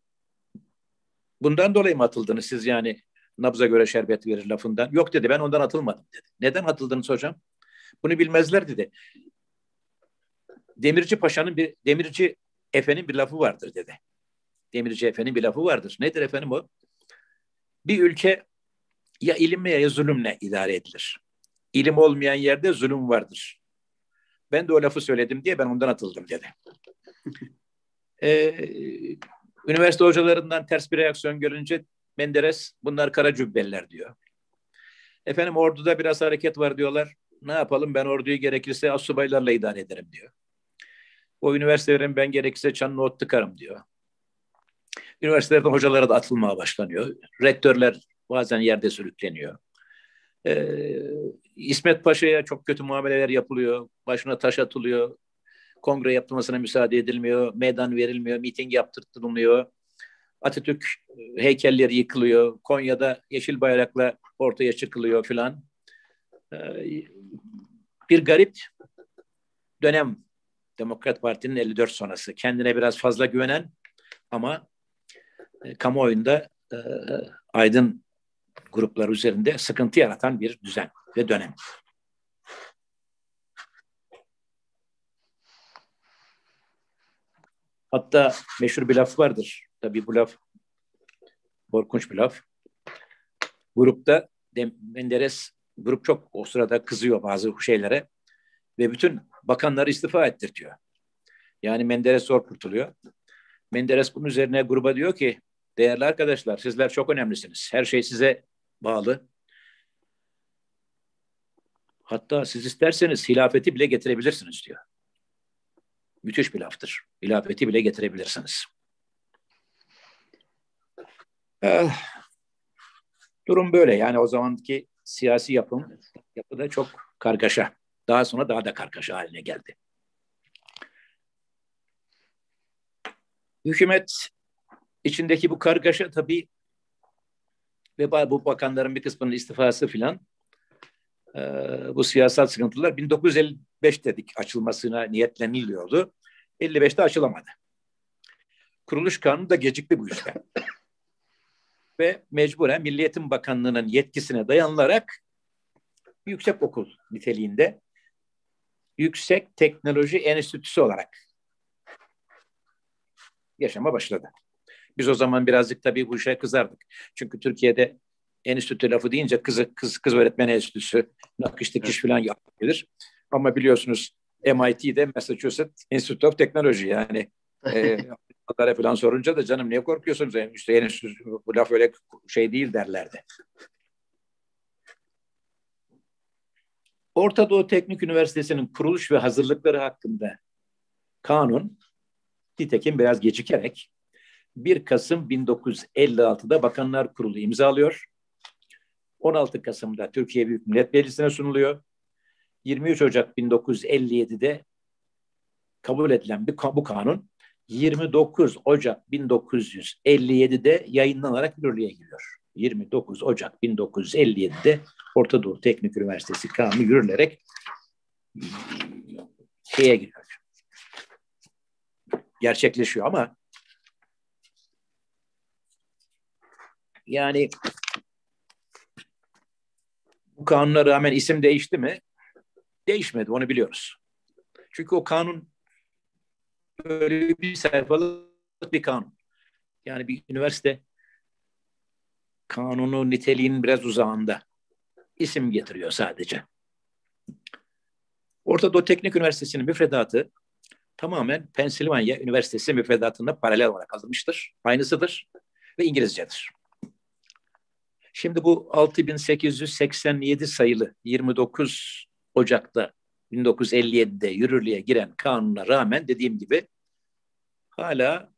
bundan dolayı mı atıldınız siz yani nabza göre şerbet verir lafından. Yok dedi ben ondan atılmadım dedi. Neden atıldınız hocam? Bunu bilmezler dedi. Demirci Paşa'nın bir Demirci Efe'nin bir lafı vardır dedi. Demirci Efe'nin bir lafı vardır. Nedir efendim o? Bir ülke ya ilimle ya zulümle idare edilir. İlim olmayan yerde zulüm vardır. Ben de o lafı söyledim diye ben ondan atıldım dedi. Ee, üniversite hocalarından ters bir reaksiyon görünce Menderes bunlar kara cübbeliler diyor. Efendim orduda biraz hareket var diyorlar. Ne yapalım ben orduyu gerekirse asubaylarla idare ederim diyor. O üniversitelerin ben gerekirse çanını ot tıkarım diyor. Üniversitelerden hocalara da atılmaya başlanıyor. Rektörler bazen yerde sürükleniyor. Ee, İsmet Paşa'ya çok kötü muameleler yapılıyor. Başına taş atılıyor. Kongre yapılmasına müsaade edilmiyor. Meydan verilmiyor. Miting yaptırtılmıyor. Atatürk e, heykelleri yıkılıyor. Konya'da yeşil bayrakla ortaya çıkılıyor filan. Ee, bir garip dönem Demokrat Parti'nin 54 sonrası. Kendine biraz fazla güvenen ama e, kamuoyunda e, aydın gruplar üzerinde sıkıntı yaratan bir düzen ve dönem. Hatta meşhur bir laf vardır. Tabii bu laf korkunç bir laf. Grupta Menderes grup çok o sırada kızıyor bazı şeylere ve bütün bakanları istifa ettirtiyor. Yani Menderes zor kurtuluyor. Menderes bunun üzerine gruba diyor ki değerli arkadaşlar sizler çok önemlisiniz. Her şey size bağlı. Hatta siz isterseniz hilafeti bile getirebilirsiniz diyor. Müthiş bir laftır. Hilafeti bile getirebilirsiniz. Eh, durum böyle. Yani o zamanki siyasi yapım yapıda çok kargaşa. Daha sonra daha da kargaşa haline geldi. Hükümet içindeki bu kargaşa tabii ve bu bakanların bir kısmının istifası filan e, bu siyasal sıkıntılar 1955 dedik açılmasına niyetleniliyordu. 55'te açılamadı. Kuruluş kanunu da gecikti bu yüzden. ve mecburen Milliyetin Bakanlığı'nın yetkisine dayanılarak yüksek okul niteliğinde Yüksek Teknoloji Enstitüsü olarak yaşama başladı. Biz o zaman birazcık tabii bu işe kızardık. Çünkü Türkiye'de enstitü lafı deyince kız, kız, kız öğretmen enstitüsü, nakış dikiş falan yapabilir. Ama biliyorsunuz MIT'de Massachusetts Institute of Technology yani e, falan sorunca da canım niye korkuyorsunuz? Yani işte enstitü, bu laf öyle şey değil derlerdi. Orta Doğu Teknik Üniversitesi'nin kuruluş ve hazırlıkları hakkında kanun nitekim biraz gecikerek 1 Kasım 1956'da Bakanlar Kurulu imzalıyor. 16 Kasım'da Türkiye Büyük Millet Meclisi'ne sunuluyor. 23 Ocak 1957'de kabul edilen bir, bu kanun 29 Ocak 1957'de yayınlanarak yürürlüğe giriyor. 29 Ocak 1957'de Orta Doğu Teknik Üniversitesi kanunu yürürlerek şeye giriyor. Gerçekleşiyor ama yani bu kanuna rağmen isim değişti mi? Değişmedi, onu biliyoruz. Çünkü o kanun böyle bir sayfalık bir kanun. Yani bir üniversite kanunu niteliğinin biraz uzağında. isim getiriyor sadece. Orta Doğu Teknik Üniversitesi'nin müfredatı tamamen Pensilvanya Üniversitesi müfredatında paralel olarak alınmıştır. Aynısıdır ve İngilizcedir. Şimdi bu 6887 sayılı 29 Ocak'ta 1957'de yürürlüğe giren kanuna rağmen dediğim gibi hala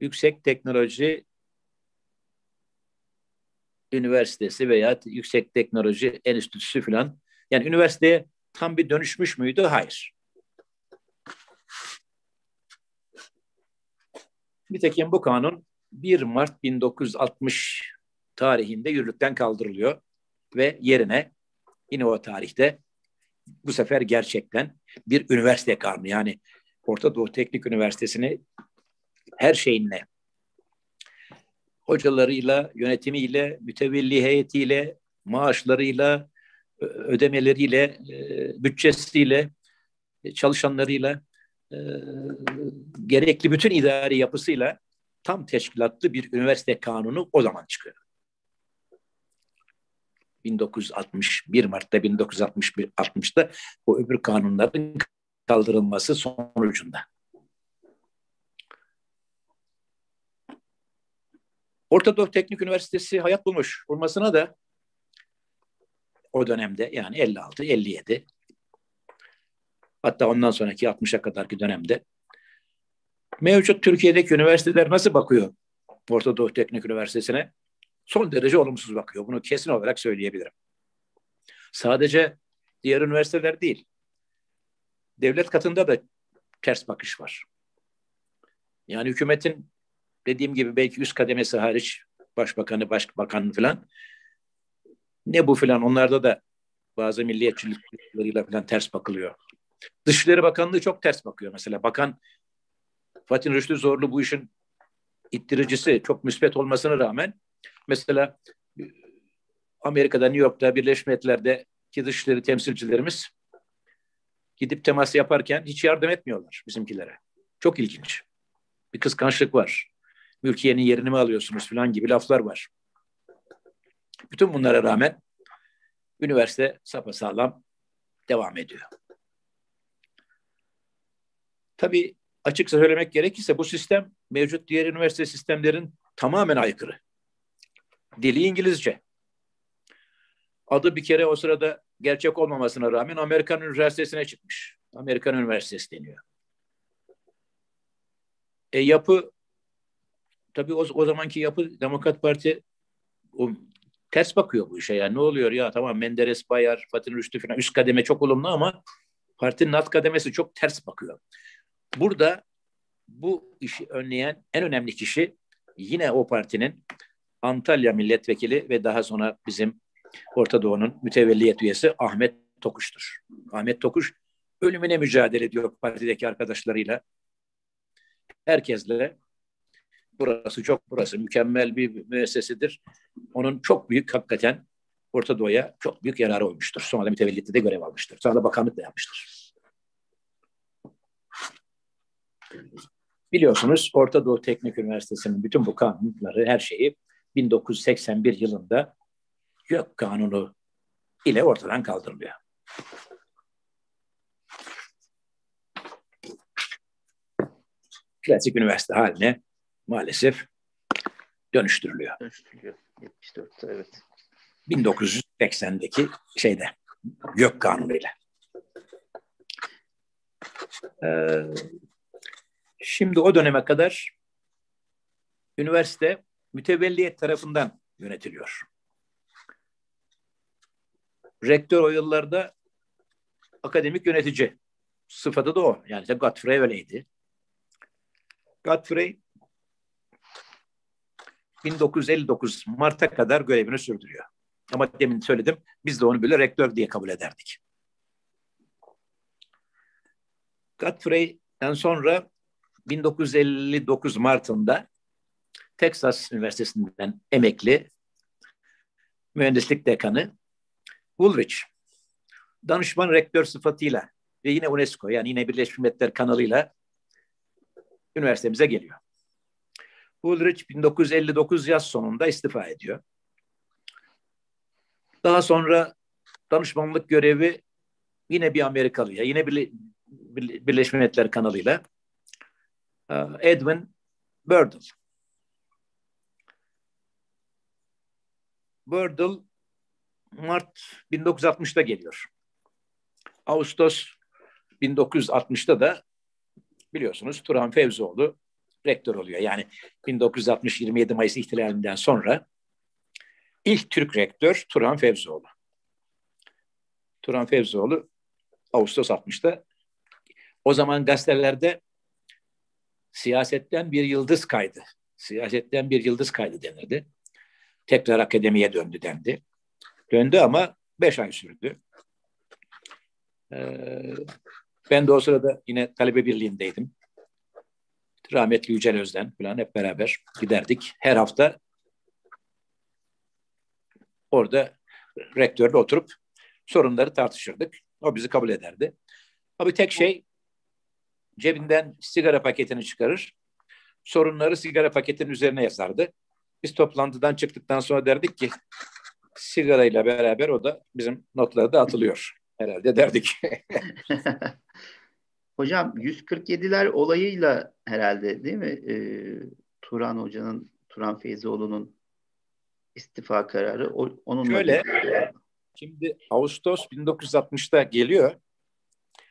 yüksek teknoloji üniversitesi veya yüksek teknoloji enstitüsü falan yani üniversiteye tam bir dönüşmüş müydü? Hayır. Nitekim bu kanun 1 Mart 1960 tarihinde yürürlükten kaldırılıyor ve yerine yine o tarihte bu sefer gerçekten bir üniversite kanunu yani Orta Doğu Teknik Üniversitesi'ni her şeyinle hocalarıyla, yönetimiyle, mütevelli heyetiyle, maaşlarıyla, ödemeleriyle, e, bütçesiyle, e, çalışanlarıyla, e, gerekli bütün idari yapısıyla tam teşkilatlı bir üniversite kanunu o zaman çıkıyor. 1961 Mart'ta 1960'da bu öbür kanunların kaldırılması sonucunda. Orta Doğu Teknik Üniversitesi hayat bulmuş. Bulmasına da o dönemde yani 56, 57 hatta ondan sonraki 60'a kadarki dönemde mevcut Türkiye'deki üniversiteler nasıl bakıyor Orta Doğu Teknik Üniversitesi'ne? Son derece olumsuz bakıyor. Bunu kesin olarak söyleyebilirim. Sadece diğer üniversiteler değil. Devlet katında da ters bakış var. Yani hükümetin dediğim gibi belki üst kademesi hariç başbakanı, başbakanı falan ne bu filan onlarda da bazı milliyetçiliklerle falan ters bakılıyor. Dışişleri Bakanlığı çok ters bakıyor mesela. Bakan Fatih Rüştü Zorlu bu işin ittiricisi çok müspet olmasına rağmen mesela Amerika'da New York'ta Birleşmiş Milletler'deki dışişleri temsilcilerimiz gidip temas yaparken hiç yardım etmiyorlar bizimkilere. Çok ilginç. Bir kıskançlık var. Mülkiyenin yerini mi alıyorsunuz falan gibi laflar var. Bütün bunlara rağmen üniversite sapasağlam devam ediyor. Tabii açıkça söylemek gerekirse bu sistem mevcut diğer üniversite sistemlerin tamamen aykırı. Dili İngilizce. Adı bir kere o sırada gerçek olmamasına rağmen Amerikan Üniversitesi'ne çıkmış. Amerikan Üniversitesi deniyor. E yapı tabii o, o zamanki yapı Demokrat Parti o ters bakıyor bu işe yani ne oluyor ya tamam Menderes Bayar, Fatih Rüştü falan üst kademe çok olumlu ama partinin alt kademesi çok ters bakıyor. Burada bu işi önleyen en önemli kişi yine o partinin Antalya milletvekili ve daha sonra bizim Orta Doğu'nun mütevelliyet üyesi Ahmet Tokuş'tur. Ahmet Tokuş ölümüne mücadele ediyor partideki arkadaşlarıyla. Herkesle burası çok burası mükemmel bir müessesedir. Onun çok büyük hakikaten Orta Doğu'ya çok büyük yararı olmuştur. Sonra da mütevelliyette de görev almıştır. Sonra da bakanlık da yapmıştır. Biliyorsunuz Orta Doğu Teknik Üniversitesi'nin bütün bu kanunları, her şeyi 1981 yılında YÖK kanunu ile ortadan kaldırılıyor. Klasik üniversite haline maalesef dönüştürülüyor. Dönüştürülüyor. 74'te evet. 1980'deki şeyde YÖK kanunuyla. Ee, şimdi o döneme kadar üniversite mütevelliyet tarafından yönetiliyor. Rektör o yıllarda akademik yönetici. Sıfatı da o. Yani işte Godfrey öyleydi. Godfrey 1959 Mart'a kadar görevini sürdürüyor. Ama demin söyledim biz de onu böyle rektör diye kabul ederdik. Godfrey'den sonra 1959 Mart'ında Texas Üniversitesi'nden emekli mühendislik dekanı Woolrich danışman rektör sıfatıyla ve yine UNESCO yani yine Birleşmiş Milletler kanalıyla üniversitemize geliyor. Woolrich 1959 yaz sonunda istifa ediyor. Daha sonra danışmanlık görevi yine bir Amerikalıya, yine Birleşmiş Milletler kanalıyla Edwin Birdle Birdle Mart 1960'da geliyor. Ağustos 1960'da da biliyorsunuz Turan Fevzioğlu rektör oluyor. Yani 1960 27 Mayıs ihtilalinden sonra ilk Türk rektör Turan Fevzioğlu. Turan Fevzioğlu Ağustos 60'da o zaman gazetelerde siyasetten bir yıldız kaydı. Siyasetten bir yıldız kaydı denirdi tekrar akademiye döndü dendi. Döndü ama beş ay sürdü. Ee, ben de o sırada yine talebe birliğindeydim. Rahmetli Yücel Özden falan hep beraber giderdik. Her hafta orada rektörle oturup sorunları tartışırdık. O bizi kabul ederdi. Abi tek şey cebinden sigara paketini çıkarır. Sorunları sigara paketinin üzerine yazardı. Biz toplantıdan çıktıktan sonra derdik ki sigarayla beraber o da bizim notlara da atılıyor herhalde derdik. Hocam 147'ler olayıyla herhalde değil mi? Ee, Turan Hoca'nın, Turan Feyzioğlu'nun istifa kararı. O, onun Şöyle, şimdi Ağustos 1960'ta geliyor.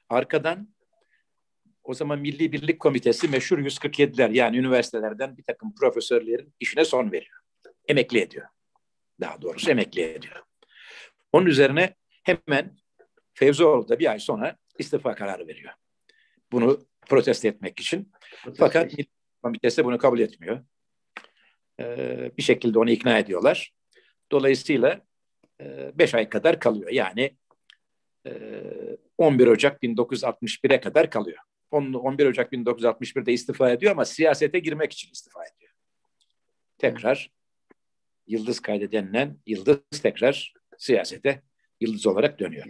Arkadan o zaman Milli Birlik Komitesi meşhur 147'ler yani üniversitelerden bir takım profesörlerin işine son veriyor. Emekli ediyor. Daha doğrusu emekli ediyor. Onun üzerine hemen Fevzioğlu da bir ay sonra istifa kararı veriyor. Bunu protesto etmek için. Protesto Fakat Milli Komitesi bunu kabul etmiyor. Ee, bir şekilde onu ikna ediyorlar. Dolayısıyla 5 e, ay kadar kalıyor. Yani 11 e, Ocak 1961'e kadar kalıyor. 11 Ocak 1961'de istifa ediyor ama siyasete girmek için istifa ediyor. Tekrar yıldız kaydı denilen yıldız tekrar siyasete yıldız olarak dönüyor.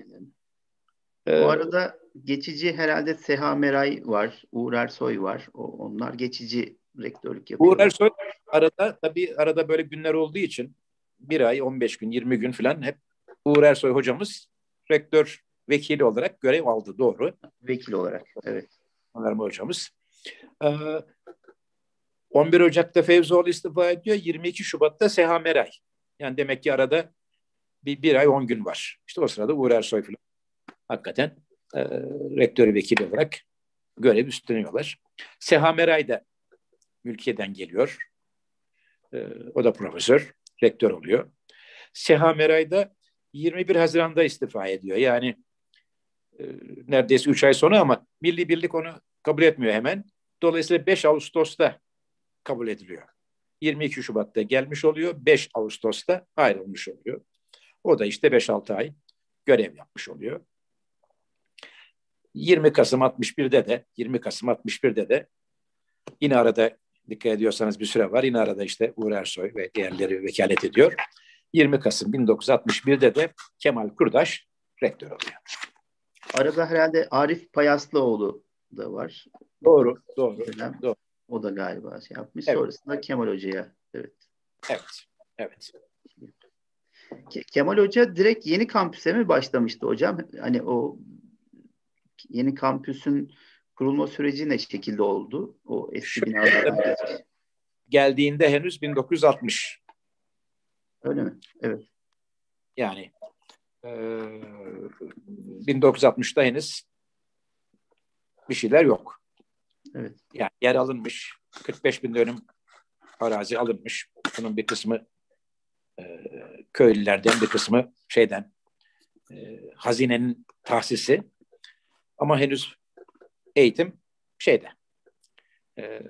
Bu ee, arada geçici herhalde Seha Meray var, Uğur Ersoy var. O, onlar geçici rektörlük yapıyor. Uğur Ersoy arada tabii arada böyle günler olduğu için bir ay, 15 gün, 20 gün falan hep Uğur Ersoy hocamız rektör vekili olarak görev aldı. Doğru. Vekil olarak, evet. Önerme hocamız. Ee, 11 Ocak'ta Fevzioğlu istifa ediyor. 22 Şubat'ta Seha Meray. Yani demek ki arada bir, bir ay 10 gün var. İşte o sırada Uğur Ersoy falan hakikaten e, rektör vekili olarak görev üstleniyorlar. Seha Meray da Mülkiye'den geliyor. E, o da profesör, rektör oluyor. Seha Meray da 21 Haziran'da istifa ediyor. Yani e, neredeyse 3 ay sonra ama Milli Birlik onu kabul etmiyor hemen. Dolayısıyla 5 Ağustos'ta kabul ediliyor. 22 Şubat'ta gelmiş oluyor. 5 Ağustos'ta ayrılmış oluyor. O da işte 5-6 ay görev yapmış oluyor. 20 Kasım 61'de de 20 Kasım 61'de de yine arada dikkat ediyorsanız bir süre var. Yine arada işte Uğur Ersoy ve diğerleri vekalet ediyor. 20 Kasım 1961'de de Kemal Kurdaş rektör oluyor. Arada herhalde Arif Payaslıoğlu da var. Doğru, doğru. doğru. O da galiba şey yapmış. Evet. Sonrasında Kemal Hoca'ya. Evet. Evet, evet. Kemal Hoca direkt yeni kampüse mi başlamıştı hocam? Hani o yeni kampüsün kurulma süreci ne şekilde oldu? O eski binalardan Geldiğinde henüz 1960. Öyle mi? Evet. Yani 1960'da henüz bir şeyler yok. Evet. Yani yer alınmış. 45 bin dönüm arazi alınmış. Bunun bir kısmı e, köylülerden bir kısmı şeyden e, hazinenin tahsisi ama henüz eğitim şeyde e,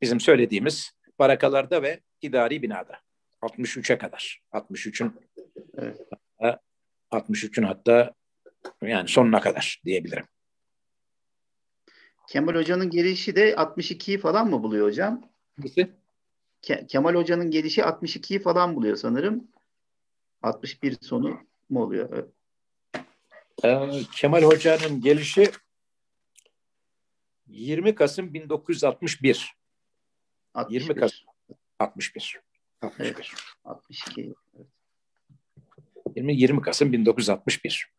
bizim söylediğimiz barakalarda ve idari binada 63'e kadar 63'ün evet. 63'ün hatta yani sonuna kadar diyebilirim. Kemal Hoca'nın gelişi de 62'yi falan mı buluyor hocam? Nasıl? Ke- Kemal Hoca'nın gelişi 62'yi falan buluyor sanırım. 61 sonu mu oluyor? Ee, Kemal Hoca'nın gelişi 20 Kasım 1961. 61. 20 Kasım 61. 61. Evet, 62. 20, 20 Kasım 1961.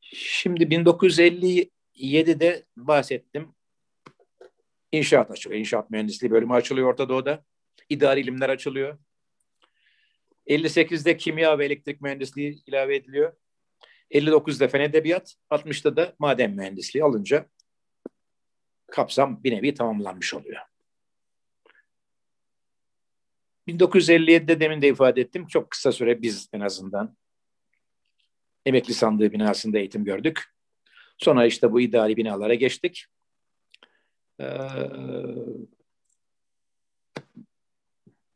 Şimdi 1957'de bahsettim. İnşaat açılıyor. İnşaat mühendisliği bölümü açılıyor Orta Doğu'da. İdari ilimler açılıyor. 58'de kimya ve elektrik mühendisliği ilave ediliyor. 59'da fen edebiyat, 60'da da maden mühendisliği alınca kapsam bir nevi tamamlanmış oluyor. 1957'de demin de ifade ettim. Çok kısa süre biz en azından emekli sandığı binasında eğitim gördük. Sonra işte bu idari binalara geçtik. Ee,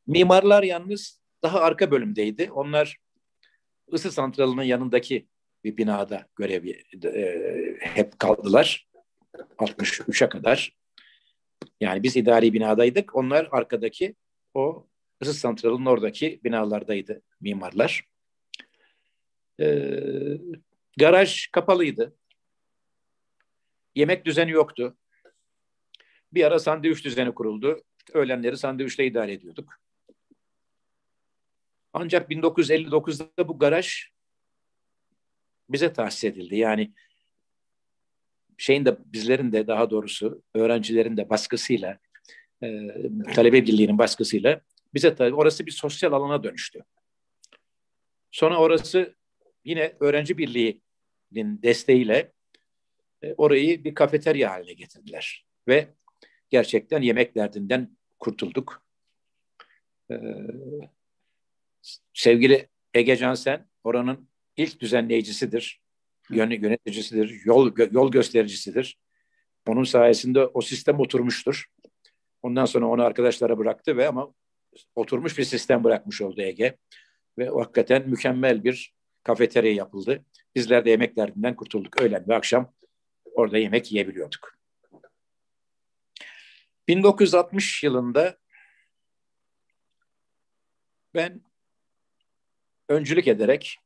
mimarlar yalnız daha arka bölümdeydi. Onlar ısı santralının yanındaki bir binada görev e, hep kaldılar. 63'e kadar. Yani biz idari binadaydık. Onlar arkadaki o ısı santralının oradaki binalardaydı mimarlar. Ee, garaj kapalıydı. Yemek düzeni yoktu. Bir ara sandviç düzeni kuruldu. Öğlenleri sandviçle idare ediyorduk. Ancak 1959'da bu garaj bize tahsis edildi. Yani şeyin de bizlerin de daha doğrusu öğrencilerin de baskısıyla e, talebe birliğinin baskısıyla bize tabii orası bir sosyal alana dönüştü. Sonra orası yine öğrenci birliğinin desteğiyle e, orayı bir kafeterya haline getirdiler ve gerçekten yemek derdinden kurtulduk. Ee, sevgili Ege Cansen oranın ilk düzenleyicisidir, yöneticisidir, yol yol göstericisidir. Onun sayesinde o sistem oturmuştur. Ondan sonra onu arkadaşlara bıraktı ve ama oturmuş bir sistem bırakmış oldu Ege. Ve hakikaten mükemmel bir kafeterya yapıldı. Bizler de yemek derdinden kurtulduk. Öğlen ve akşam orada yemek yiyebiliyorduk. 1960 yılında ben öncülük ederek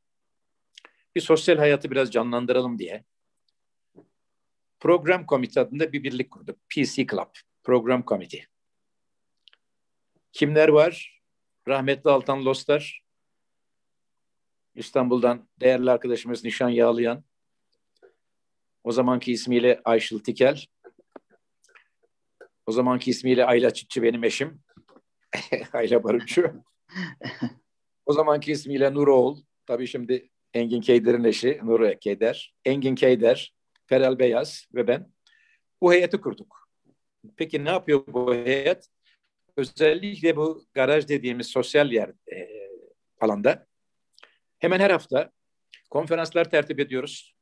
bir sosyal hayatı biraz canlandıralım diye program komite adında bir birlik kurduk. PC Club, program komite. Kimler var? Rahmetli Altan Lostar, İstanbul'dan değerli arkadaşımız Nişan Yağlayan, o zamanki ismiyle Ayşıl Tikel, o zamanki ismiyle Ayla Çitçi benim eşim, Ayla Barınçı. o zamanki ismiyle Nur Oğul, tabii şimdi Engin Keyder'in eşi Nur Keyder, Engin Keyder, Feral Beyaz ve ben bu heyeti kurduk. Peki ne yapıyor bu heyet? Özellikle bu garaj dediğimiz sosyal yer e, alanda hemen her hafta konferanslar tertip ediyoruz.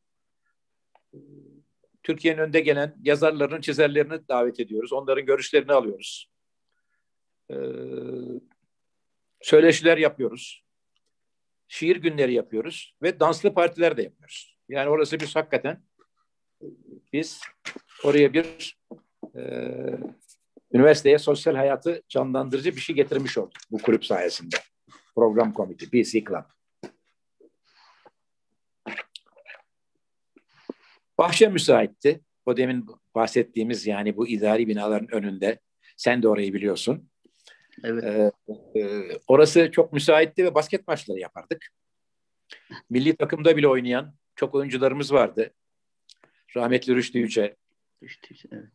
Türkiye'nin önde gelen yazarların çizerlerini davet ediyoruz. Onların görüşlerini alıyoruz. Ee, söyleşiler yapıyoruz. Şiir günleri yapıyoruz ve danslı partiler de yapıyoruz. Yani orası biz hakikaten biz oraya bir e, üniversiteye sosyal hayatı canlandırıcı bir şey getirmiş olduk bu kulüp sayesinde. Program komite, PC Club. Bahçe müsaitti. O demin bahsettiğimiz yani bu idari binaların önünde. Sen de orayı biliyorsun. Evet. Ee, e, orası çok müsaitti ve basket maçları yapardık. Milli takımda bile oynayan çok oyuncularımız vardı. Rahmetli Rüştü Yüce. Rüştü Yüce, evet.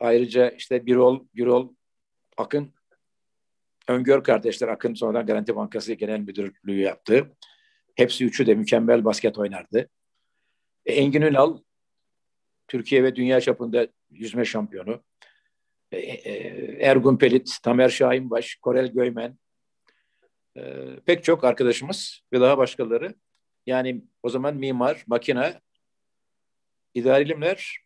Ayrıca işte Birol, Birol, Akın, Öngör kardeşler Akın sonradan Garanti Bankası Genel Müdürlüğü yaptı. Hepsi üçü de mükemmel basket oynardı. E, Engin Ünal Türkiye ve dünya çapında yüzme şampiyonu. E, e, Ergun Pelit, Tamer Şahinbaş, Korel Göymen, pek çok arkadaşımız ve daha başkaları. Yani o zaman mimar, makine, idari ilimler,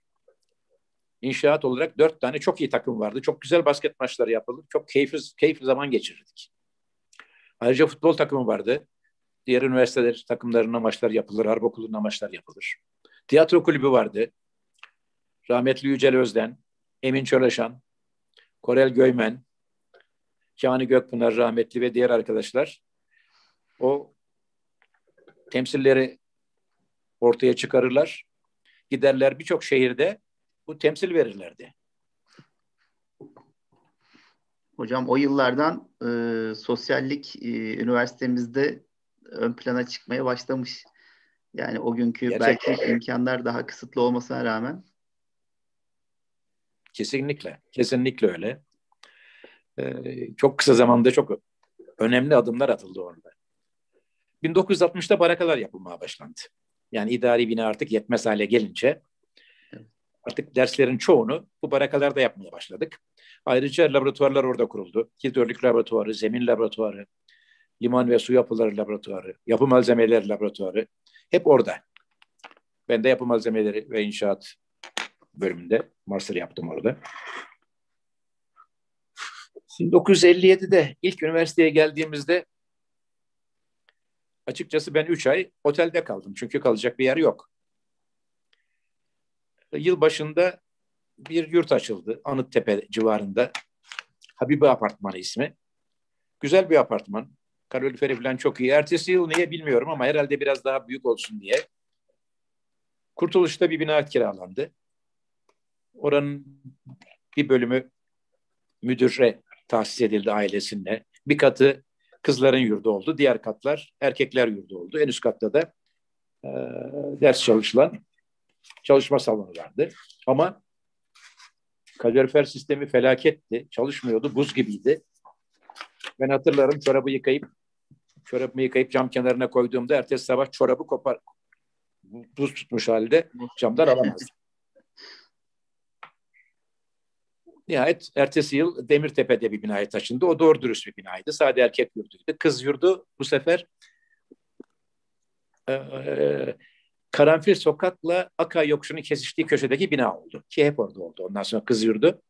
inşaat olarak dört tane çok iyi takım vardı. Çok güzel basket maçları yapıldı. Çok keyifli, keyifli zaman geçirirdik. Ayrıca futbol takımı vardı. Diğer üniversiteler takımlarına maçlar yapılır, harp okuluna maçlar yapılır. Tiyatro kulübü vardı. Rahmetli Yücel Özden, Emin Çöleşan, Korel Göymen, Kani Gökpınar rahmetli ve diğer arkadaşlar o temsilleri ortaya çıkarırlar. Giderler birçok şehirde bu temsil verirlerdi. Hocam o yıllardan e, sosyallik e, üniversitemizde ön plana çıkmaya başlamış. Yani o günkü Gerçekten. belki imkanlar daha kısıtlı olmasına rağmen. Kesinlikle. Kesinlikle öyle. Ee, çok kısa zamanda çok önemli adımlar atıldı orada. 1960'ta barakalar yapılmaya başlandı. Yani idari bina artık yetmez hale gelince artık derslerin çoğunu bu barakalarda yapmaya başladık. Ayrıca laboratuvarlar orada kuruldu. Hidrolik laboratuvarı, zemin laboratuvarı, liman ve su yapıları laboratuvarı, yapı malzemeleri laboratuvarı hep orada. Ben de yapı malzemeleri ve inşaat bölümünde master yaptım orada. 1957'de ilk üniversiteye geldiğimizde açıkçası ben 3 ay otelde kaldım. Çünkü kalacak bir yer yok. Yıl başında bir yurt açıldı Anıttepe civarında. Habibi Apartmanı ismi. Güzel bir apartman. Kaloriferi falan çok iyi. Ertesi yıl niye bilmiyorum ama herhalde biraz daha büyük olsun diye. Kurtuluş'ta bir bina kiralandı. Oranın bir bölümü müdüre tahsis edildi ailesinde. Bir katı kızların yurdu oldu. Diğer katlar erkekler yurdu oldu. En üst katta da e, ders çalışılan çalışma salonu vardı. Ama kalorifer sistemi felaketti. Çalışmıyordu. Buz gibiydi. Ben hatırlarım çorabı yıkayıp çorabımı yıkayıp cam kenarına koyduğumda ertesi sabah çorabı kopar buz tutmuş halde camdan alamazdım. Nihayet ertesi yıl Demirtepe'de bir binaya taşındı. O doğru dürüst bir binaydı. Sade erkek yurduydu. Kız yurdu bu sefer e, Karanfil Sokak'la Akay Yokuşu'nun kesiştiği köşedeki bina oldu. Ki hep orada oldu. Ondan sonra kız yurdu.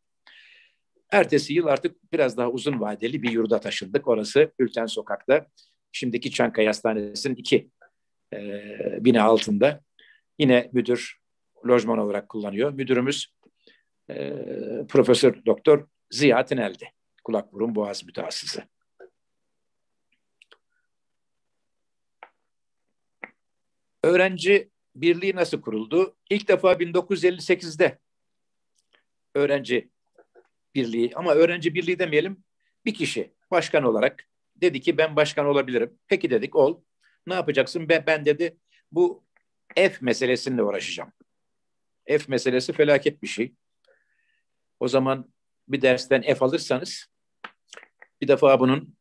Ertesi yıl artık biraz daha uzun vadeli bir yurda taşındık. Orası Ülten Sokak'ta. Şimdiki Çankaya Hastanesi'nin iki e, bina altında. Yine müdür lojman olarak kullanıyor. Müdürümüz e, Profesör Doktor Ziya Tinel'di. Kulak burun boğaz mütehassısı. Öğrenci Birliği nasıl kuruldu? İlk defa 1958'de öğrenci birliği ama öğrenci birliği demeyelim bir kişi başkan olarak dedi ki ben başkan olabilirim. Peki dedik ol. Ne yapacaksın? Ben, ben dedi bu F meselesiyle uğraşacağım. F meselesi felaket bir şey. O zaman bir dersten F alırsanız bir defa bunun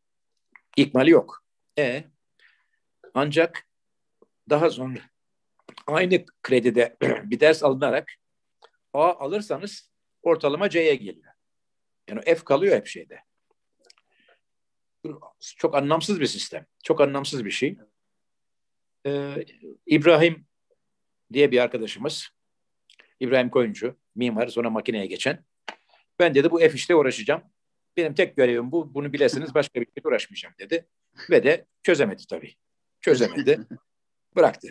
ikmali yok. E ancak daha sonra aynı kredide bir ders alınarak A alırsanız ortalama C'ye geliyor. Yani F kalıyor hep şeyde. Çok anlamsız bir sistem. Çok anlamsız bir şey. Ee, İbrahim diye bir arkadaşımız, İbrahim Koyuncu, mimar, sonra makineye geçen. Ben dedi bu F işte uğraşacağım. Benim tek görevim bu. Bunu bilesiniz başka bir şey uğraşmayacağım dedi. Ve de çözemedi tabii. Çözemedi. Bıraktı.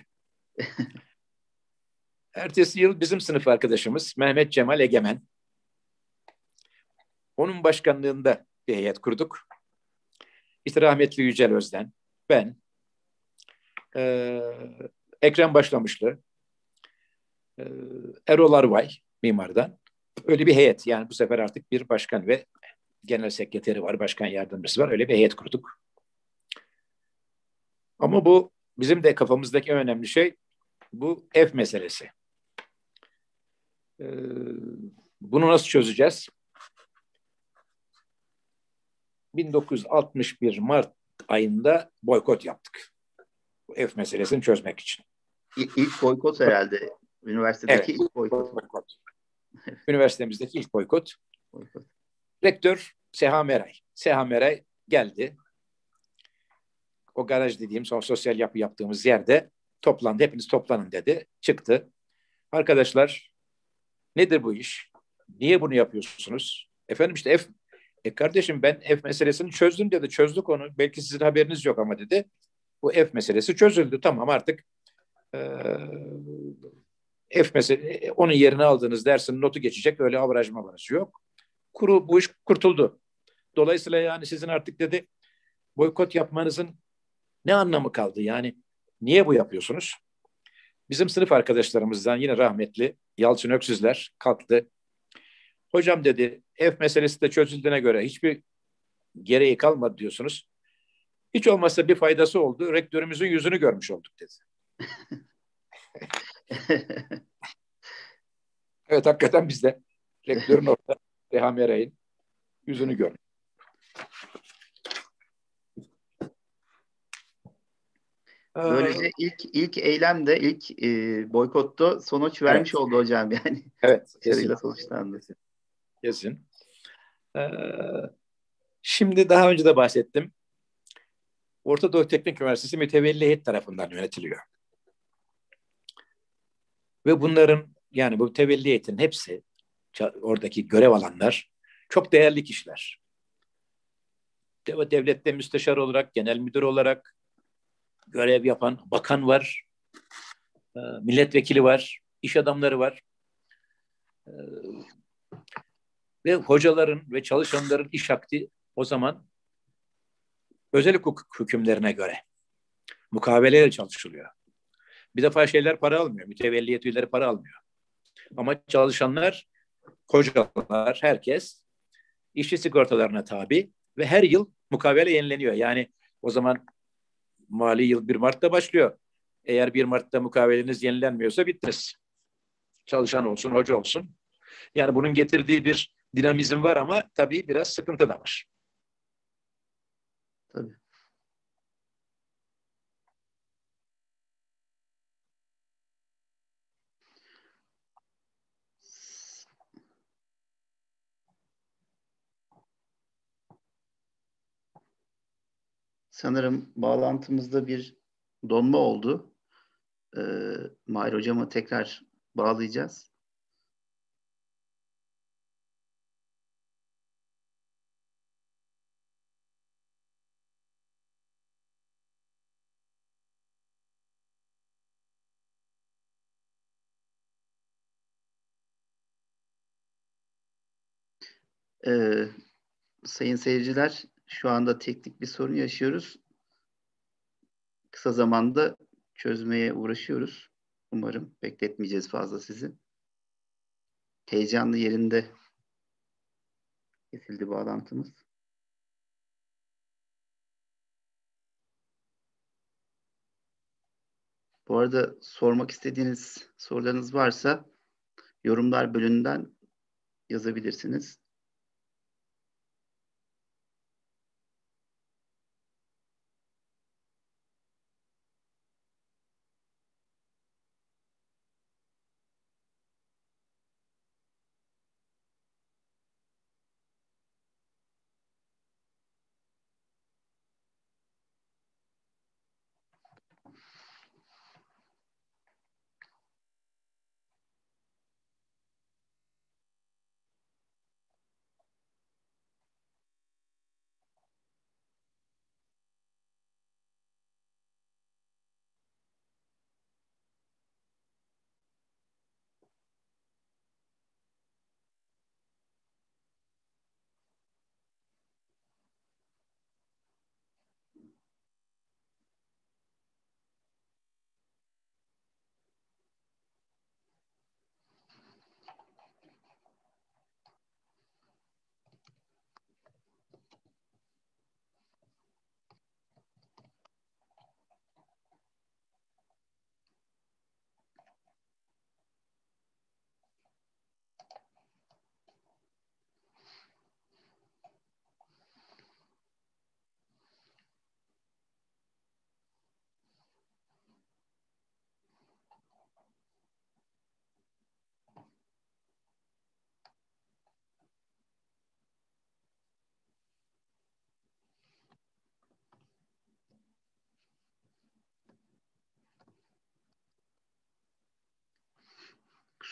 Ertesi yıl bizim sınıf arkadaşımız Mehmet Cemal Egemen. Onun başkanlığında bir heyet kurduk. İşte rahmetli Yücel Özden, ben, e, Ekrem Başlamışlı, e, Erol Arvay mimardan. Öyle bir heyet yani bu sefer artık bir başkan ve genel sekreteri var, başkan yardımcısı var. Öyle bir heyet kurduk. Ama bu bizim de kafamızdaki en önemli şey bu ev meselesi. Ee, bunu nasıl çözeceğiz? 1961 Mart ayında boykot yaptık. Bu ev meselesini çözmek için. İlk, ilk boykot herhalde. Üniversitedeki evet, ilk boykot. boykot. Üniversitemizdeki ilk boykot. boykot. Rektör Seha Meray. Seha Meray geldi. O garaj dediğim son sosyal yapı yaptığımız yerde toplandı. Hepiniz toplanın dedi. Çıktı. Arkadaşlar nedir bu iş? Niye bunu yapıyorsunuz? Efendim işte F e kardeşim ben F meselesini çözdüm dedi. Çözdük onu. Belki sizin haberiniz yok ama dedi. Bu F meselesi çözüldü. Tamam artık e, F mesele onun yerine aldığınız dersin notu geçecek. Öyle avaraj mavarajı yok. Kuru bu iş kurtuldu. Dolayısıyla yani sizin artık dedi boykot yapmanızın ne anlamı kaldı? Yani niye bu yapıyorsunuz? Bizim sınıf arkadaşlarımızdan yine rahmetli Yalçın Öksüzler kalktı. Hocam dedi ev meselesi de çözüldüğüne göre hiçbir gereği kalmadı diyorsunuz. Hiç olmazsa bir faydası oldu. Rektörümüzün yüzünü görmüş olduk dedi. evet hakikaten biz de rektörün orada Reha Eray'ın yüzünü gördük. Böylece ilk ilk eylemde, ilk e, boykotta sonuç vermiş evet. oldu hocam yani. Evet. Başarıyla sonuçlandı. Kesin. Ee, şimdi daha önce de bahsettim. Orta Doğu Teknik Üniversitesi mütevelli heyet tarafından yönetiliyor. Ve bunların yani bu mütevelli heyetin hepsi oradaki görev alanlar çok değerli kişiler. Devlette müsteşar olarak, genel müdür olarak görev yapan bakan var, e, milletvekili var, iş adamları var. E, ve hocaların ve çalışanların iş akti o zaman özel hukuk hükümlerine göre mukaveleyle çalışılıyor. Bir defa şeyler para almıyor. Mütevelliyet üyeleri para almıyor. Ama çalışanlar, kocalar, herkes işçi sigortalarına tabi ve her yıl mukavele yenileniyor. Yani o zaman mali yıl 1 Mart'ta başlıyor. Eğer 1 Mart'ta mukaveleniz yenilenmiyorsa bittiniz. Çalışan olsun, hoca olsun. Yani bunun getirdiği bir dinamizm var ama tabii biraz sıkıntı da var. Tabii. Sanırım bağlantımızda bir donma oldu. Ee, Mahir Hocam'ı tekrar bağlayacağız. Ee, sayın seyirciler, şu anda teknik bir sorun yaşıyoruz. Kısa zamanda çözmeye uğraşıyoruz. Umarım bekletmeyeceğiz fazla sizi. Heyecanlı yerinde kesildi bağlantımız. Bu arada sormak istediğiniz sorularınız varsa yorumlar bölümünden yazabilirsiniz.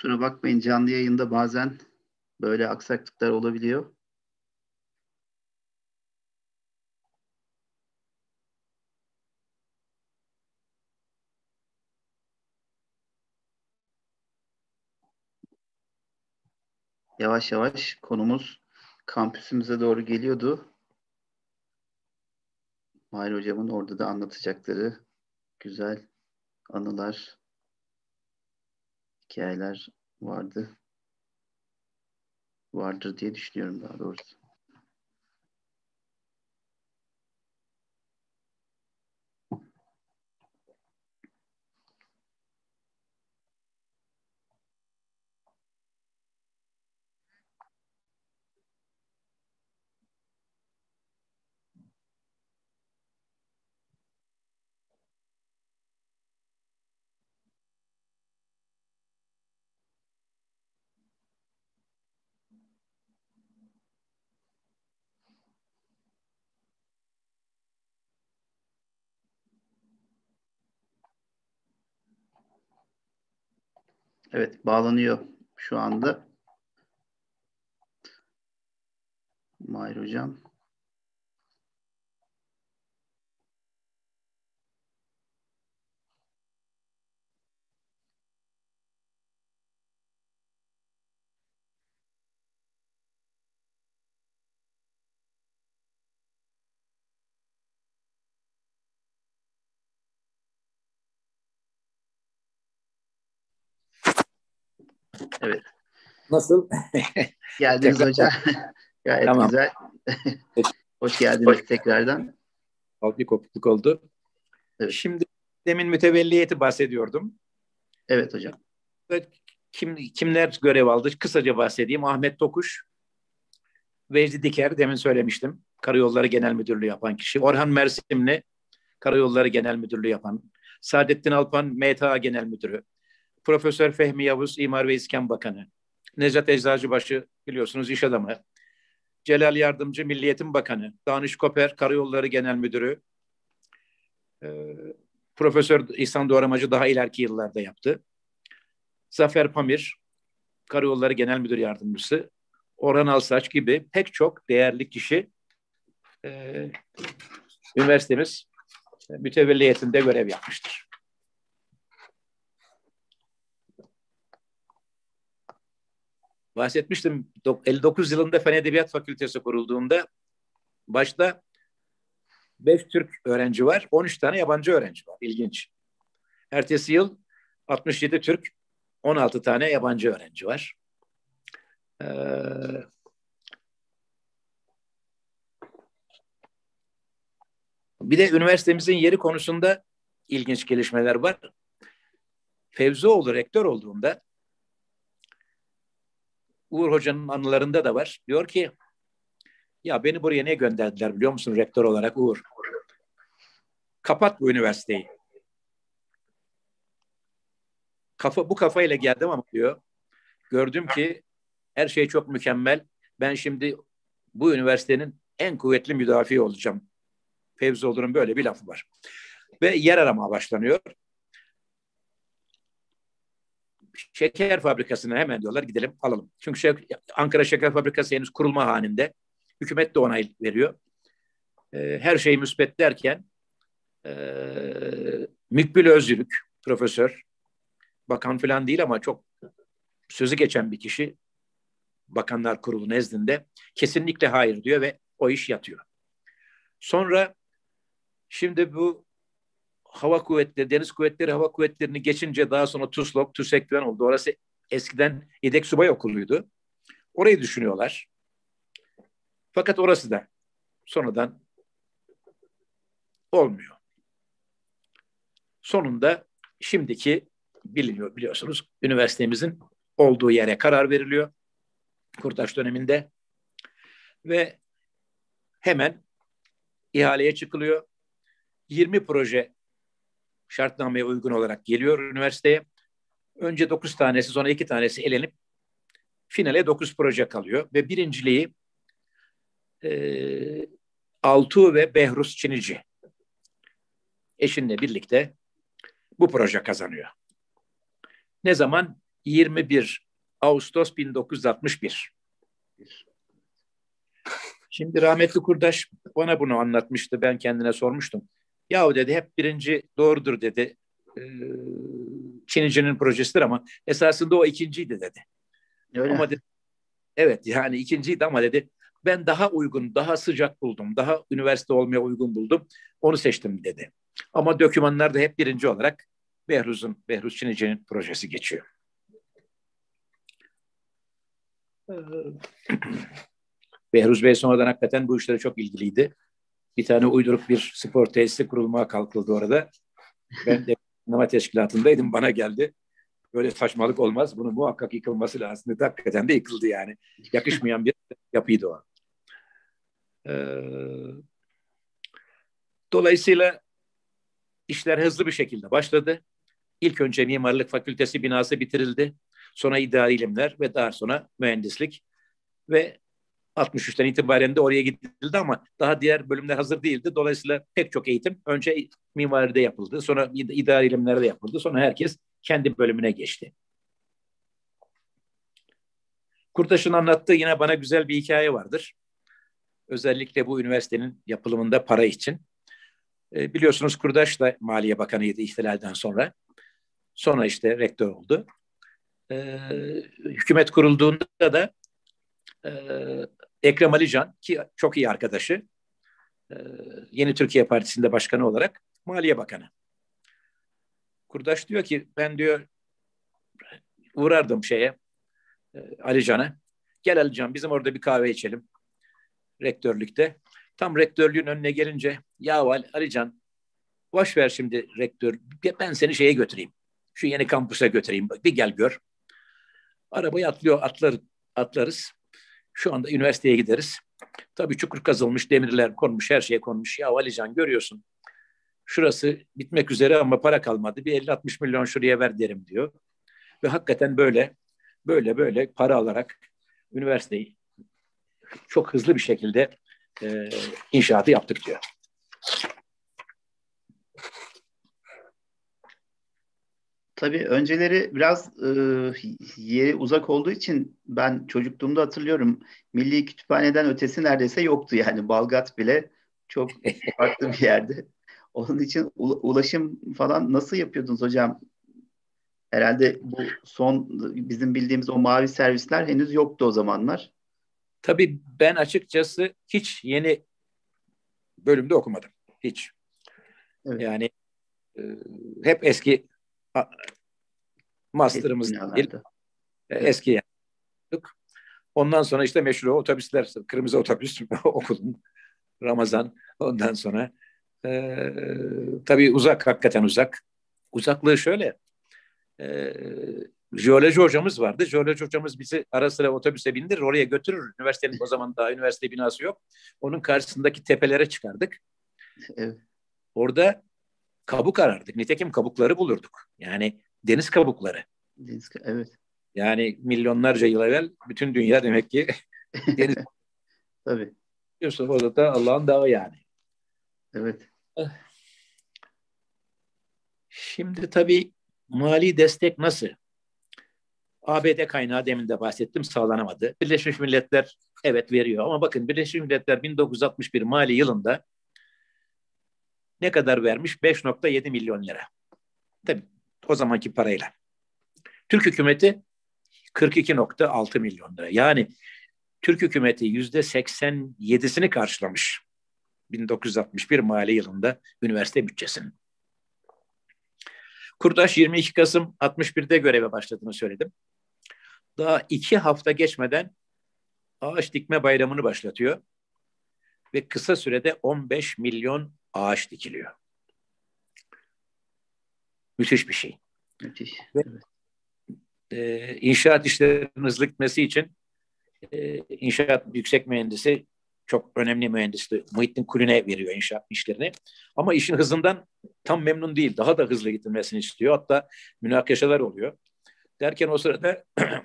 Kusura bakmayın canlı yayında bazen böyle aksaklıklar olabiliyor. Yavaş yavaş konumuz kampüsümüze doğru geliyordu. Mahir Hocam'ın orada da anlatacakları güzel anılar, hikayeler vardı. Vardır diye düşünüyorum daha doğrusu. Evet, bağlanıyor şu anda. Mahir Hocam. Evet. Nasıl? Geldiniz hocam. Gayet tamam. güzel. Hoş geldiniz Hoş. tekrardan. Bir kopukluk oldu. Evet. Şimdi demin mütevelliyeti bahsediyordum. Evet hocam. Kim, kimler görev aldı? Kısaca bahsedeyim. Ahmet Tokuş, Vecdi Diker, demin söylemiştim. Karayolları Genel Müdürlüğü yapan kişi. Orhan Mersimli, Karayolları Genel Müdürlüğü yapan. Saadettin Alpan, MTA Genel Müdürü. Profesör Fehmi Yavuz, İmar ve İskan Bakanı. Necat Eczacıbaşı biliyorsunuz iş adamı. Celal Yardımcı Milliyetin Bakanı. Danış Koper, Karayolları Genel Müdürü. Ee, Profesör İhsan Doğramacı daha ileriki yıllarda yaptı. Zafer Pamir, Karayolları Genel Müdür Yardımcısı. Orhan Alsaç gibi pek çok değerli kişi e, üniversitemiz mütevelliyetinde görev yapmıştır. Bahsetmiştim 59 yılında Fen Edebiyat Fakültesi kurulduğunda başta 5 Türk öğrenci var, 13 tane yabancı öğrenci var. İlginç. Ertesi yıl 67 Türk, 16 tane yabancı öğrenci var. Ee, bir de üniversitemizin yeri konusunda ilginç gelişmeler var. Fevzioğlu rektör olduğunda Uğur Hoca'nın anılarında da var. Diyor ki ya beni buraya ne gönderdiler biliyor musun rektör olarak Uğur? Kapat bu üniversiteyi. Kafa, bu kafayla geldim ama diyor. Gördüm ki her şey çok mükemmel. Ben şimdi bu üniversitenin en kuvvetli müdafi olacağım. Fevzioğlu'nun böyle bir lafı var. Ve yer arama başlanıyor. Şeker fabrikasına hemen diyorlar gidelim alalım. Çünkü şey, Ankara Şeker Fabrikası henüz kurulma halinde. Hükümet de onay veriyor. Ee, her şey müspet derken e, Mükbil Özgürlük profesör bakan falan değil ama çok sözü geçen bir kişi Bakanlar Kurulu nezdinde kesinlikle hayır diyor ve o iş yatıyor. Sonra şimdi bu hava kuvvetleri, deniz kuvvetleri, hava kuvvetlerini geçince daha sonra TUSLOK, TÜSEK falan oldu. Orası eskiden yedek subay okuluydu. Orayı düşünüyorlar. Fakat orası da sonradan olmuyor. Sonunda şimdiki biliniyor biliyorsunuz üniversitemizin olduğu yere karar veriliyor. Kurtaş döneminde ve hemen ihaleye çıkılıyor. 20 proje şartnameye uygun olarak geliyor üniversiteye. Önce 9 tanesi sonra 2 tanesi elenip finale 9 proje kalıyor ve birinciliği e, Altuğ ve Behrus Çinici eşinle birlikte bu proje kazanıyor. Ne zaman? 21 Ağustos 1961. Şimdi rahmetli Kurdaş bana bunu anlatmıştı. Ben kendine sormuştum. Yahu dedi hep birinci doğrudur dedi. Ee, Çinicinin projesidir ama esasında o ikinciydi dedi. Öyle. Ama dedi, evet yani ikinciydi ama dedi ben daha uygun, daha sıcak buldum. Daha üniversite olmaya uygun buldum. Onu seçtim dedi. Ama dokümanlarda hep birinci olarak Behruz'un, Behruz Çinici'nin projesi geçiyor. Ee, Behruz Bey sonradan hakikaten bu işlere çok ilgiliydi. Bir tane uyduruk bir spor tesisi kurulmaya kalkıldı orada. Ben de sinema teşkilatındaydım. Bana geldi. Böyle saçmalık olmaz. Bunun muhakkak yıkılması lazım. Dedi. Hakikaten de yıkıldı yani. Yakışmayan bir yapıydı o. Ee, dolayısıyla işler hızlı bir şekilde başladı. İlk önce mimarlık fakültesi binası bitirildi. Sonra idari ilimler ve daha sonra mühendislik. Ve 63'ten itibaren de oraya gidildi ama daha diğer bölümler hazır değildi. Dolayısıyla pek çok eğitim önce mimaride yapıldı. Sonra idari ilimlerde yapıldı. Sonra herkes kendi bölümüne geçti. Kurtaş'ın anlattığı yine bana güzel bir hikaye vardır. Özellikle bu üniversitenin yapılımında para için. E, biliyorsunuz Kurdaş da Maliye Bakanıydı ihtilalden sonra. Sonra işte rektör oldu. E, hükümet kurulduğunda da e, Ekrem Alican ki çok iyi arkadaşı e, Yeni Türkiye Partisi'nde başkanı olarak Maliye Bakanı. Kurdaş diyor ki ben diyor uğrardım şeye e, Alican'a. Gel Alican bizim orada bir kahve içelim. Rektörlükte. Tam rektörlüğün önüne gelince ya Alican boş ver şimdi rektör ben seni şeye götüreyim. Şu yeni kampüse götüreyim. Bir gel gör. Arabayı atlıyor, atlar, atlarız. Şu anda üniversiteye gideriz. Tabii çukur kazılmış, demirler konmuş, her şeye konmuş. Ya Alican görüyorsun. Şurası bitmek üzere ama para kalmadı. Bir 50-60 milyon şuraya ver derim diyor. Ve hakikaten böyle, böyle böyle para alarak üniversiteyi çok hızlı bir şekilde e, inşaatı yaptık diyor. Tabii önceleri biraz e, yeri uzak olduğu için ben çocukluğumda hatırlıyorum. Milli Kütüphane'den ötesi neredeyse yoktu yani. Balgat bile çok farklı bir yerde. Onun için ulaşım falan nasıl yapıyordunuz hocam? Herhalde bu son bizim bildiğimiz o mavi servisler henüz yoktu o zamanlar. Tabii ben açıkçası hiç yeni bölümde okumadım. Hiç. Evet. Yani e, hep eski master'ımız değil. Eski yaptık. Ondan sonra işte meşhur otobüsler, kırmızı otobüs okudum. Ramazan. Ondan sonra e, tabii uzak, hakikaten uzak. Uzaklığı şöyle. E, jeoloji hocamız vardı. Jeoloji hocamız bizi ara sıra otobüse bindirir, oraya götürür. Üniversitenin o zaman daha üniversite binası yok. Onun karşısındaki tepelere çıkardık. Evet. Orada kabuk arardık. Nitekim kabukları bulurduk. Yani deniz kabukları. Deniz, evet. Yani milyonlarca yıl evvel bütün dünya demek ki deniz. Tabii. Yusuf o da Allah'ın dağı yani. Evet. Şimdi tabii mali destek nasıl? ABD kaynağı demin de bahsettim sağlanamadı. Birleşmiş Milletler evet veriyor ama bakın Birleşmiş Milletler 1961 mali yılında ne kadar vermiş? 5.7 milyon lira. Tabii o zamanki parayla. Türk hükümeti 42.6 milyon lira. Yani Türk hükümeti yüzde 87'sini karşılamış 1961 mali yılında üniversite bütçesinin. Kurdaş 22 Kasım 61'de göreve başladığını söyledim. Daha iki hafta geçmeden ağaç dikme bayramını başlatıyor ve kısa sürede 15 milyon ağaç dikiliyor. Müthiş bir şey. Müthiş. Ve, e, inşaat işlerinin hızlı gitmesi için e, inşaat yüksek mühendisi çok önemli mühendisli Muhittin Kulüne veriyor inşaat işlerini. Ama işin hızından tam memnun değil. Daha da hızlı gitmesini istiyor. Hatta münakaşalar oluyor. Derken o sırada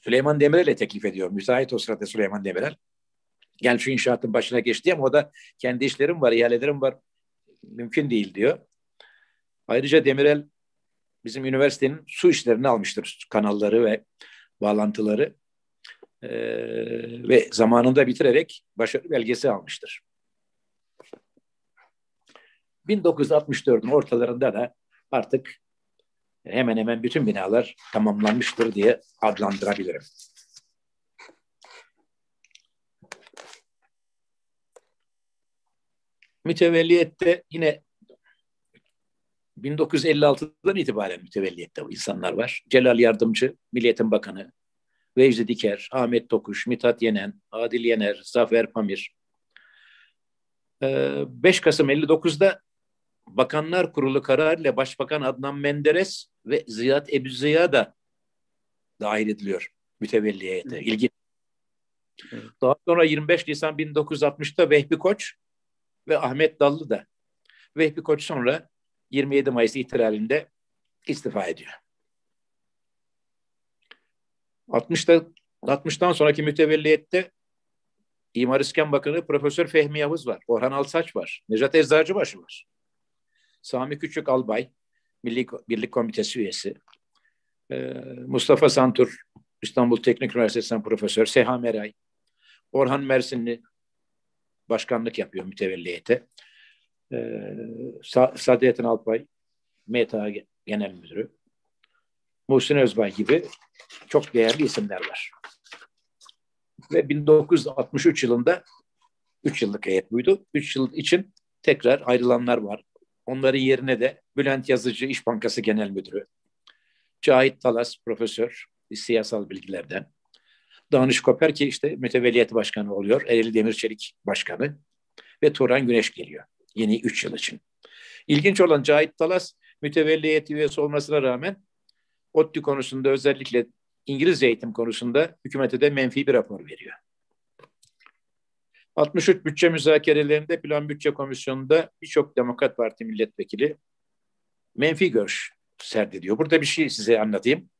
Süleyman Demirel'e teklif ediyor. Müsait o sırada Süleyman Demirel. Gel şu inşaatın başına geç diye ama o da kendi işlerim var, ihalelerim var. Mümkün değil diyor. Ayrıca Demirel bizim üniversitenin su işlerini almıştır. Kanalları ve bağlantıları. Ee, ve zamanında bitirerek başarı belgesi almıştır. 1964'ün ortalarında da artık hemen hemen bütün binalar tamamlanmıştır diye adlandırabilirim. Mütevelliyette yine 1956'dan itibaren mütevelliyette bu insanlar var. Celal Yardımcı, Milliyetin Bakanı, Vecdi Diker, Ahmet Tokuş, Mithat Yenen, Adil Yener, Zafer Pamir. 5 ee, Kasım 59'da Bakanlar Kurulu kararıyla Başbakan Adnan Menderes ve Ziyad Ebu Ziya da dahil ediliyor mütevelliyete. İlgi. Daha sonra 25 Nisan 1960'ta Vehbi Koç ve Ahmet Dallı da. Vehbi Koç sonra 27 Mayıs itibarinde istifa ediyor. 60'ta 60'tan sonraki mütevelliyette İmar İskan Bakanı Profesör Fehmi Yavuz var. Orhan Alsaç var. Necat Eczacıbaşı var. Sami Küçük Albay, Milli Birlik Komitesi üyesi. Ee, Mustafa Santur, İstanbul Teknik Üniversitesi'nden profesör. Seha Meray. Orhan Mersinli başkanlık yapıyor mütevelliyete. Ee, Sadettin Alpay, META Genel Müdürü. Muhsin Özbay gibi çok değerli isimler var. Ve 1963 yılında 3 yıllık heyet buydu. 3 yıl için tekrar ayrılanlar var. Onların yerine de Bülent Yazıcı İş Bankası Genel Müdürü, Cahit Talas profesör siyasal bilgilerden. Danış Koper ki işte mütevelliyet başkanı oluyor. Ereli Demirçelik başkanı. Ve Turan Güneş geliyor. Yeni üç yıl için. İlginç olan Cahit Talas mütevelliyet üyesi olmasına rağmen ODTÜ konusunda özellikle İngilizce eğitim konusunda hükümete de menfi bir rapor veriyor. 63 bütçe müzakerelerinde Plan Bütçe Komisyonu'nda birçok Demokrat Parti milletvekili menfi görüş serdediyor. Burada bir şey size anlatayım.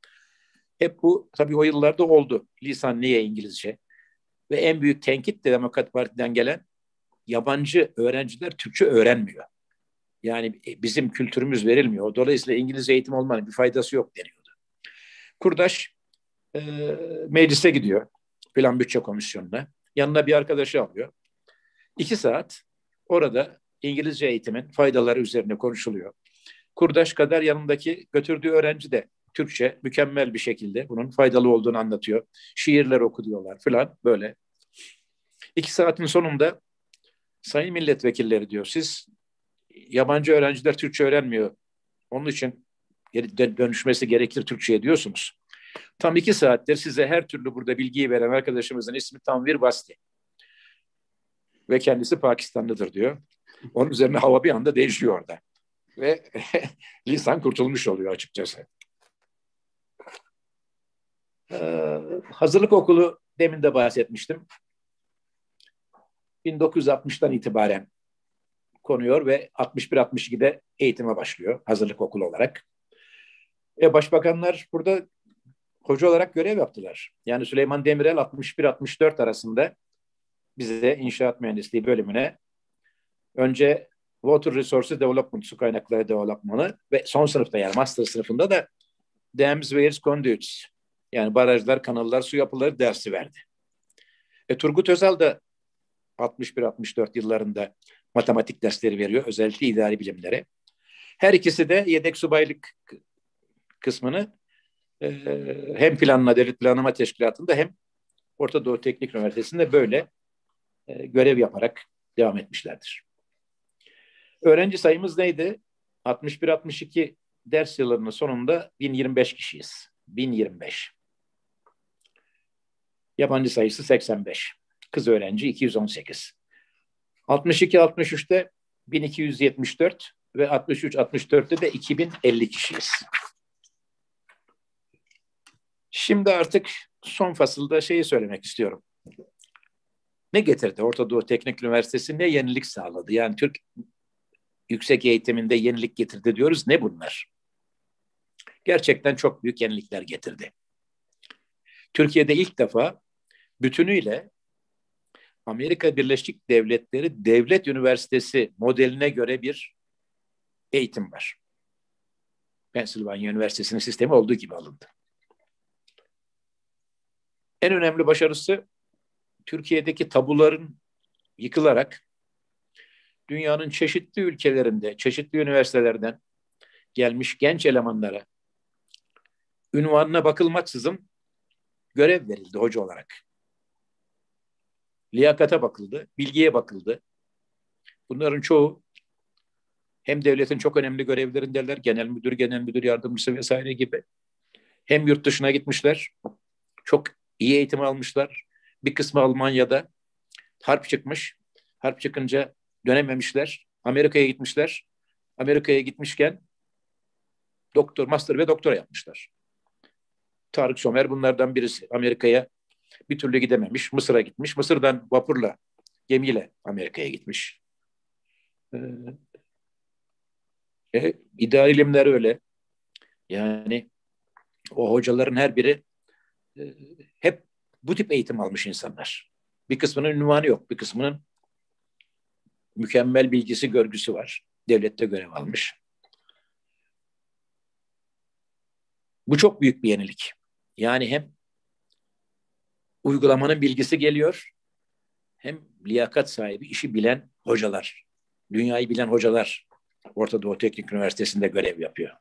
Hep bu tabii o yıllarda oldu. Lisan niye İngilizce? Ve en büyük tenkit de Demokrat Parti'den gelen yabancı öğrenciler Türkçe öğrenmiyor. Yani e, bizim kültürümüz verilmiyor. Dolayısıyla İngilizce eğitim olmanın bir faydası yok deniyordu. Kurdaş e, meclise gidiyor. Plan Bütçe Komisyonu'na. Yanına bir arkadaşı alıyor. İki saat orada İngilizce eğitimin faydaları üzerine konuşuluyor. Kurdaş kadar yanındaki götürdüğü öğrenci de Türkçe mükemmel bir şekilde bunun faydalı olduğunu anlatıyor. Şiirler okuyorlar falan böyle. İki saatin sonunda sayın milletvekilleri diyor siz yabancı öğrenciler Türkçe öğrenmiyor. Onun için dönüşmesi gerekir Türkçe'ye diyorsunuz. Tam iki saattir size her türlü burada bilgiyi veren arkadaşımızın ismi Tanvir Basti. Ve kendisi Pakistanlıdır diyor. Onun üzerine hava bir anda değişiyor orada. Ve lisan kurtulmuş oluyor açıkçası. Ee, hazırlık okulu demin de bahsetmiştim. 1960'tan itibaren konuyor ve 61-62'de eğitime başlıyor hazırlık okulu olarak. E, başbakanlar burada hoca olarak görev yaptılar. Yani Süleyman Demirel 61-64 arasında bize inşaat mühendisliği bölümüne önce Water Resources Development, su kaynakları developmanı ve son sınıfta yani master sınıfında da Dams, Weirs, Conduits yani barajlar, kanallar, su yapıları dersi verdi. E, Turgut Özal da 61-64 yıllarında matematik dersleri veriyor. Özellikle idari bilimlere. Her ikisi de yedek subaylık kısmını e, hem planlama, devlet planlama teşkilatında hem Orta Doğu Teknik Üniversitesi'nde böyle e, görev yaparak devam etmişlerdir. Öğrenci sayımız neydi? 61-62 ders yıllarının sonunda 1025 kişiyiz. 1025. Yabancı sayısı 85. Kız öğrenci 218. 62-63'te 1274 ve 63-64'te de 2050 kişiyiz. Şimdi artık son fasılda şeyi söylemek istiyorum. Ne getirdi Orta Doğu Teknik Üniversitesi? Ne yenilik sağladı? Yani Türk yüksek eğitiminde yenilik getirdi diyoruz. Ne bunlar? Gerçekten çok büyük yenilikler getirdi. Türkiye'de ilk defa bütünüyle Amerika Birleşik Devletleri Devlet Üniversitesi modeline göre bir eğitim var. Pennsylvania Üniversitesi'nin sistemi olduğu gibi alındı. En önemli başarısı Türkiye'deki tabuların yıkılarak dünyanın çeşitli ülkelerinde, çeşitli üniversitelerden gelmiş genç elemanlara ünvanına bakılmaksızın görev verildi hoca olarak. Liyakata bakıldı, bilgiye bakıldı. Bunların çoğu hem devletin çok önemli görevlerindeler, genel müdür, genel müdür yardımcısı vesaire gibi. Hem yurt dışına gitmişler, çok iyi eğitim almışlar. Bir kısmı Almanya'da harp çıkmış. Harp çıkınca dönememişler. Amerika'ya gitmişler. Amerika'ya gitmişken doktor, master ve doktora yapmışlar. Tarık Somer bunlardan birisi. Amerika'ya bir türlü gidememiş. Mısır'a gitmiş. Mısır'dan vapurla, gemiyle Amerika'ya gitmiş. Ee, e, idari ilimler öyle. Yani o hocaların her biri e, hep bu tip eğitim almış insanlar. Bir kısmının ünvanı yok, bir kısmının mükemmel bilgisi, görgüsü var. Devlette görev almış. Bu çok büyük bir yenilik. Yani hem uygulamanın bilgisi geliyor, hem liyakat sahibi, işi bilen hocalar, dünyayı bilen hocalar Orta Doğu Teknik Üniversitesi'nde görev yapıyor.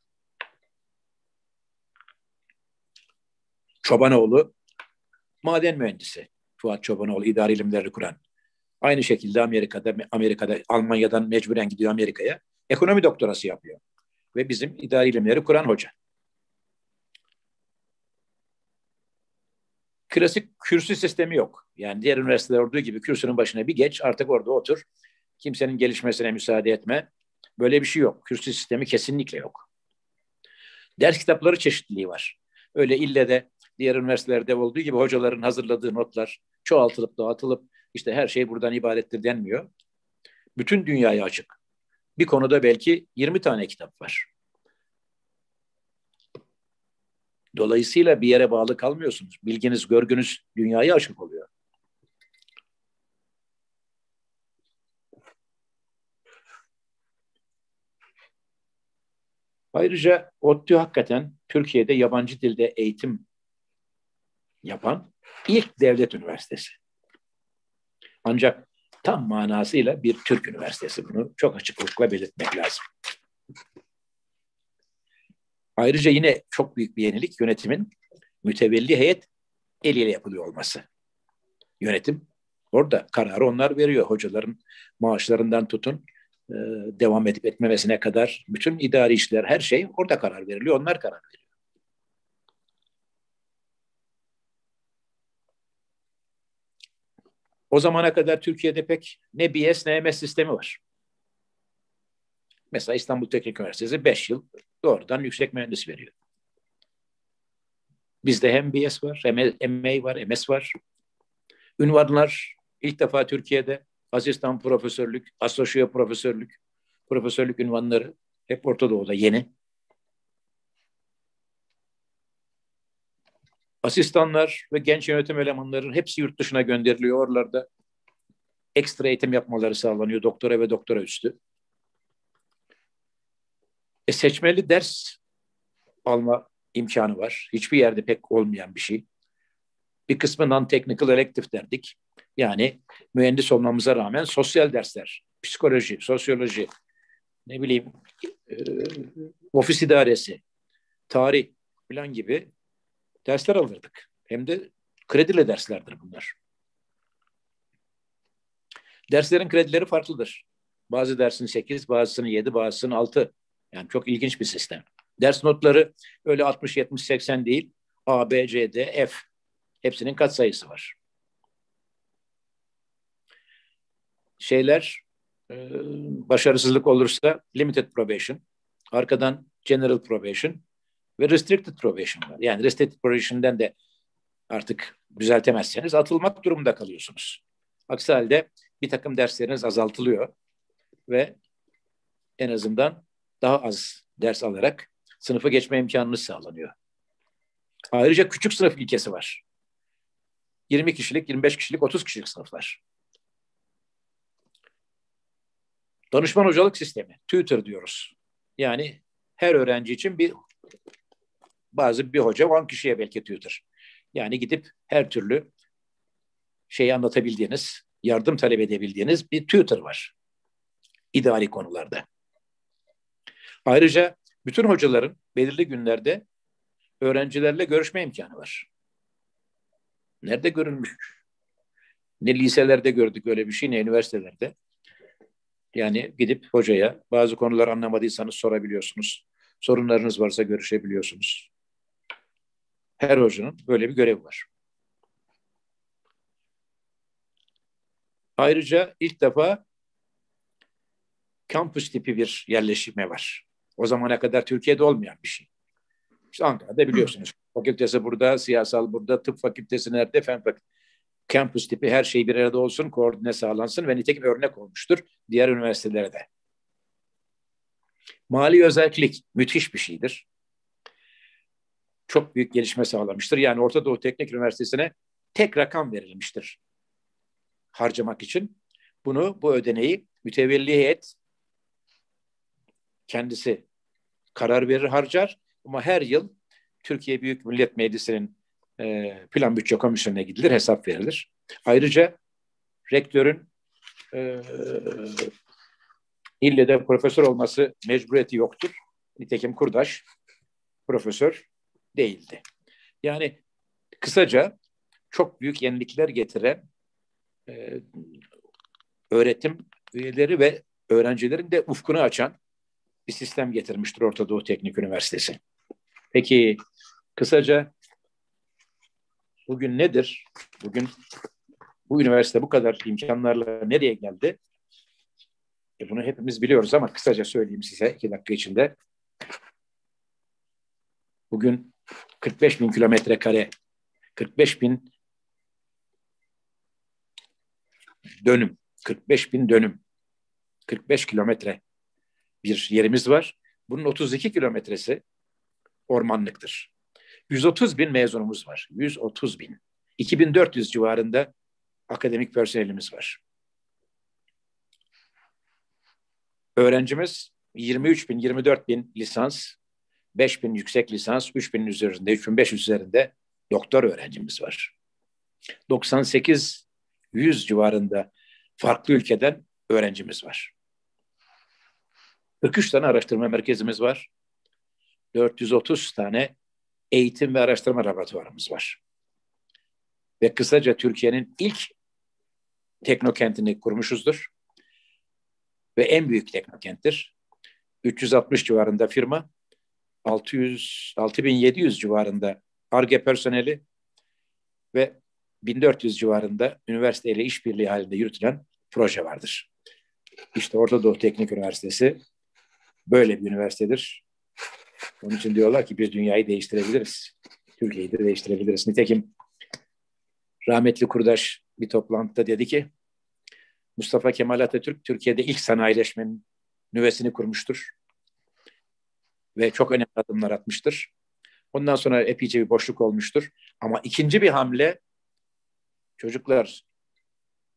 Çobanoğlu maden mühendisi. Fuat Çobanoğlu idari ilimleri kuran. Aynı şekilde Amerika'da, Amerika'da, Almanya'dan mecburen gidiyor Amerika'ya. Ekonomi doktorası yapıyor. Ve bizim idari ilimleri kuran hoca. Klasik kürsü sistemi yok. Yani diğer üniversiteler olduğu gibi kürsünün başına bir geç artık orada otur. Kimsenin gelişmesine müsaade etme. Böyle bir şey yok. Kürsü sistemi kesinlikle yok. Ders kitapları çeşitliliği var. Öyle ille de diğer üniversitelerde olduğu gibi hocaların hazırladığı notlar çoğaltılıp dağıtılıp işte her şey buradan ibarettir denmiyor. Bütün dünyaya açık. Bir konuda belki 20 tane kitap var. Dolayısıyla bir yere bağlı kalmıyorsunuz. Bilginiz, görgünüz dünyaya açık oluyor. Ayrıca ODTÜ hakikaten Türkiye'de yabancı dilde eğitim yapan ilk devlet üniversitesi. Ancak tam manasıyla bir Türk üniversitesi. Bunu çok açıklıkla belirtmek lazım. Ayrıca yine çok büyük bir yenilik yönetimin mütevelli heyet eliyle yapılıyor olması. Yönetim orada kararı onlar veriyor. Hocaların maaşlarından tutun e, devam edip etmemesine kadar bütün idari işler her şey orada karar veriliyor. Onlar karar veriyor. O zamana kadar Türkiye'de pek ne BS ne MS sistemi var. Mesela İstanbul Teknik Üniversitesi 5 yıl doğrudan yüksek mühendis veriyor. Bizde hem BS var, hem MA var, MS var. Ünvanlar ilk defa Türkiye'de asistan profesörlük, asosyo profesörlük, profesörlük ünvanları hep Orta Doğu'da yeni. Asistanlar ve genç yönetim elemanları hepsi yurt dışına gönderiliyor. Oralarda ekstra eğitim yapmaları sağlanıyor doktora ve doktora üstü. E, seçmeli ders alma imkanı var. Hiçbir yerde pek olmayan bir şey. Bir kısmı non-technical elective derdik. Yani mühendis olmamıza rağmen sosyal dersler, psikoloji, sosyoloji, ne bileyim e, ofis idaresi, tarih falan gibi dersler alırdık. Hem de kredili derslerdir bunlar. Derslerin kredileri farklıdır. Bazı dersin 8, bazısının 7, bazısının 6. Yani çok ilginç bir sistem. Ders notları öyle 60, 70, 80 değil. A, B, C, D, F. Hepsinin kat sayısı var. Şeyler e, başarısızlık olursa limited probation, arkadan general probation ve restricted probation var. Yani restricted probation'den de artık düzeltemezseniz atılmak durumunda kalıyorsunuz. Aksi halde bir takım dersleriniz azaltılıyor ve en azından daha az ders alarak sınıfa geçme imkanınız sağlanıyor. Ayrıca küçük sınıf ilkesi var. 20 kişilik, 25 kişilik, 30 kişilik sınıflar. Danışman hocalık sistemi, tutor diyoruz. Yani her öğrenci için bir bazı bir hoca 10 kişiye belki tutor. Yani gidip her türlü şeyi anlatabildiğiniz, yardım talep edebildiğiniz bir tutor var. İdari konularda. Ayrıca bütün hocaların belirli günlerde öğrencilerle görüşme imkanı var. Nerede görülmüş? Ne liselerde gördük öyle bir şey, ne üniversitelerde. Yani gidip hocaya bazı konular anlamadıysanız sorabiliyorsunuz. Sorunlarınız varsa görüşebiliyorsunuz. Her hocanın böyle bir görevi var. Ayrıca ilk defa kampüs tipi bir yerleşime var. O zamana kadar Türkiye'de olmayan bir şey. İşte Ankara'da biliyorsunuz. Fakültesi burada, siyasal burada, tıp fakültesi nerede, fen fakültesi. Kampüs tipi her şey bir arada olsun, koordine sağlansın ve nitekim örnek olmuştur diğer üniversitelere de. Mali özellik müthiş bir şeydir. Çok büyük gelişme sağlamıştır. Yani Orta Doğu Teknik Üniversitesi'ne tek rakam verilmiştir harcamak için. Bunu, bu ödeneği mütevelli heyet kendisi karar verir harcar ama her yıl Türkiye Büyük Millet Meclisi'nin e, plan bütçe komisyonuna gidilir hesap verilir. Ayrıca rektörün e, ille de profesör olması mecburiyeti yoktur. Nitekim Kurdaş profesör değildi. Yani kısaca çok büyük yenilikler getiren e, öğretim üyeleri ve öğrencilerin de ufkunu açan bir sistem getirmiştir Orta Doğu Teknik Üniversitesi. Peki kısaca bugün nedir? Bugün bu üniversite bu kadar imkanlarla nereye geldi? E bunu hepimiz biliyoruz ama kısaca söyleyeyim size iki dakika içinde. Bugün 45 bin kilometre kare, 45 bin dönüm, 45 bin dönüm, 45 kilometre bir yerimiz var. Bunun 32 kilometresi ormanlıktır. 130 bin mezunumuz var. 130 bin. 2400 civarında akademik personelimiz var. Öğrencimiz 23 bin, 24 bin lisans, 5 bin yüksek lisans, 3 bin üzerinde, 3500 üzerinde doktor öğrencimiz var. 98 100 civarında farklı ülkeden öğrencimiz var. 43 tane araştırma merkezimiz var. 430 tane eğitim ve araştırma laboratuvarımız var. Ve kısaca Türkiye'nin ilk teknokentini kurmuşuzdur. Ve en büyük teknokenttir. 360 civarında firma, 600 6700 civarında ARGE personeli ve 1400 civarında üniversiteyle işbirliği halinde yürütülen proje vardır. İşte Orta Doğu Teknik Üniversitesi böyle bir üniversitedir. Onun için diyorlar ki biz dünyayı değiştirebiliriz. Türkiye'yi de değiştirebiliriz. Nitekim rahmetli Kurdaş bir toplantıda dedi ki Mustafa Kemal Atatürk Türkiye'de ilk sanayileşmenin nüvesini kurmuştur. Ve çok önemli adımlar atmıştır. Ondan sonra epeyce bir boşluk olmuştur. Ama ikinci bir hamle çocuklar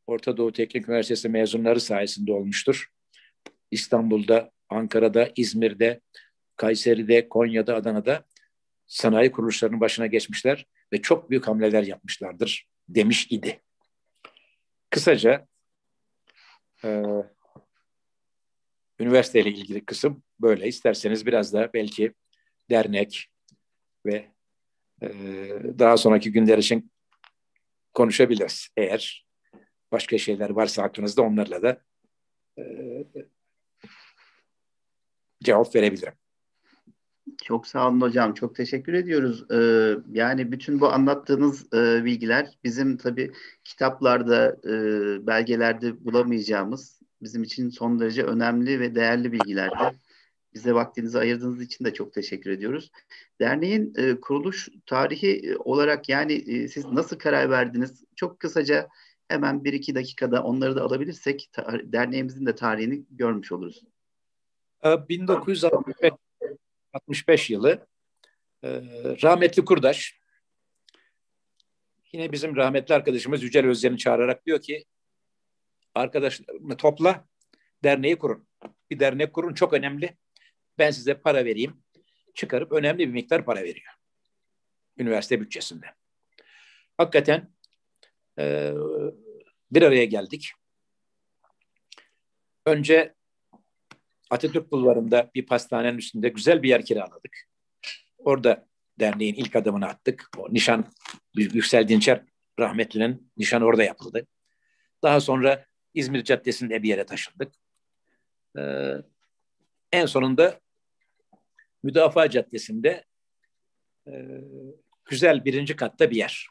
Orta Doğu Teknik Üniversitesi mezunları sayesinde olmuştur. İstanbul'da, Ankara'da, İzmir'de, Kayseri'de, Konya'da, Adana'da sanayi kuruluşlarının başına geçmişler ve çok büyük hamleler yapmışlardır demiş idi. Kısaca e, üniversiteyle ilgili kısım böyle. İsterseniz biraz da belki dernek ve e, daha sonraki günler için konuşabiliriz. Eğer başka şeyler varsa aklınızda onlarla da e, cevap verebilirim. Çok sağ olun hocam. Çok teşekkür ediyoruz. Ee, yani bütün bu anlattığınız e, bilgiler bizim tabii kitaplarda, e, belgelerde bulamayacağımız bizim için son derece önemli ve değerli bilgilerdi. Bize vaktinizi ayırdığınız için de çok teşekkür ediyoruz. Derneğin e, kuruluş tarihi olarak yani e, siz nasıl karar verdiniz? Çok kısaca hemen bir iki dakikada onları da alabilirsek derneğimizin de tarihini görmüş oluruz. 1965 65 yılı e, rahmetli Kurdaş yine bizim rahmetli arkadaşımız Yücel Özden'i çağırarak diyor ki arkadaşlarını topla derneği kurun. Bir dernek kurun çok önemli. Ben size para vereyim. Çıkarıp önemli bir miktar para veriyor. Üniversite bütçesinde. Hakikaten e, bir araya geldik. Önce Atatürk Bulvarı'nda bir pastanenin üstünde güzel bir yer kiraladık. Orada derneğin ilk adımını attık. O nişan Yüksel Dinçer rahmetlinin nişan orada yapıldı. Daha sonra İzmir Caddesi'nde bir yere taşındık. Ee, en sonunda Müdafaa Caddesi'nde e, güzel birinci katta bir yer.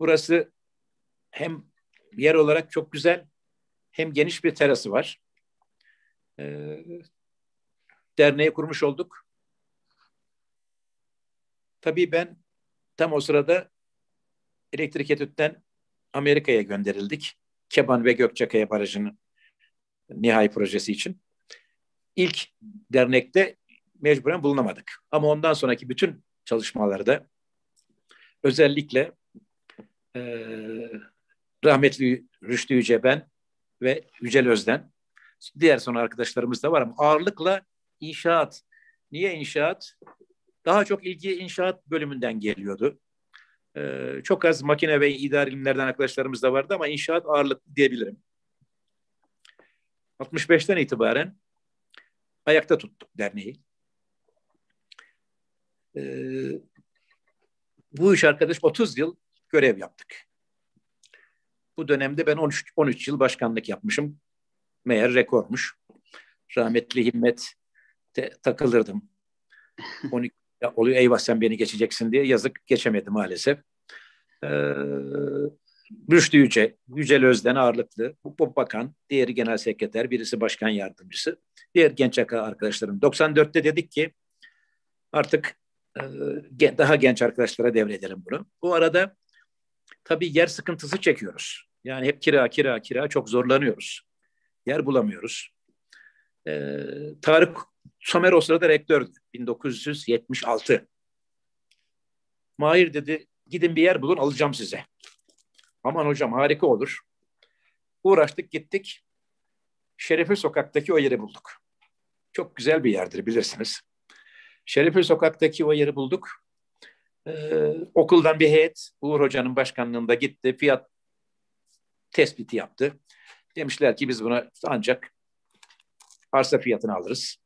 Burası hem yer olarak çok güzel hem geniş bir terası var. E, derneği kurmuş olduk. Tabii ben tam o sırada elektrik etütten Amerika'ya gönderildik. Keban ve Gökçekaya Barajı'nın nihai projesi için. İlk dernekte mecburen bulunamadık. Ama ondan sonraki bütün çalışmalarda özellikle e, rahmetli Rüştü Yüce ben ve Yücel Özden. Diğer son arkadaşlarımız da var ama ağırlıkla inşaat. Niye inşaat? Daha çok ilgi inşaat bölümünden geliyordu. Ee, çok az makine ve idari ilimlerden arkadaşlarımız da vardı ama inşaat ağırlıklı diyebilirim. 65'ten itibaren ayakta tuttuk derneği. Ee, bu iş arkadaş 30 yıl görev yaptık. Bu dönemde ben 13, 13 yıl başkanlık yapmışım. Meğer rekormuş. Rahmetli Himmet takılırdım. 12 Ya oluyor eyvah sen beni geçeceksin diye yazık geçemedi maalesef. Ee, Rüştü Yüce, Yücel Özden ağırlıklı, bu bakan, diğeri genel sekreter, birisi başkan yardımcısı, diğer genç arkadaşlarım. 94'te dedik ki artık e, daha genç arkadaşlara devredelim bunu. Bu arada tabii yer sıkıntısı çekiyoruz. Yani hep kira, kira, kira çok zorlanıyoruz. Yer bulamıyoruz. Ee, Tarık Somer o sırada rektördü. 1976. Mahir dedi gidin bir yer bulun alacağım size. Aman hocam harika olur. Uğraştık gittik. Şerefi Sokak'taki o yeri bulduk. Çok güzel bir yerdir bilirsiniz. Şerefi Sokak'taki o yeri bulduk. Ee, okuldan bir heyet Uğur Hoca'nın başkanlığında gitti. Fiyat tespiti yaptı. Demişler ki biz buna ancak arsa fiyatını alırız.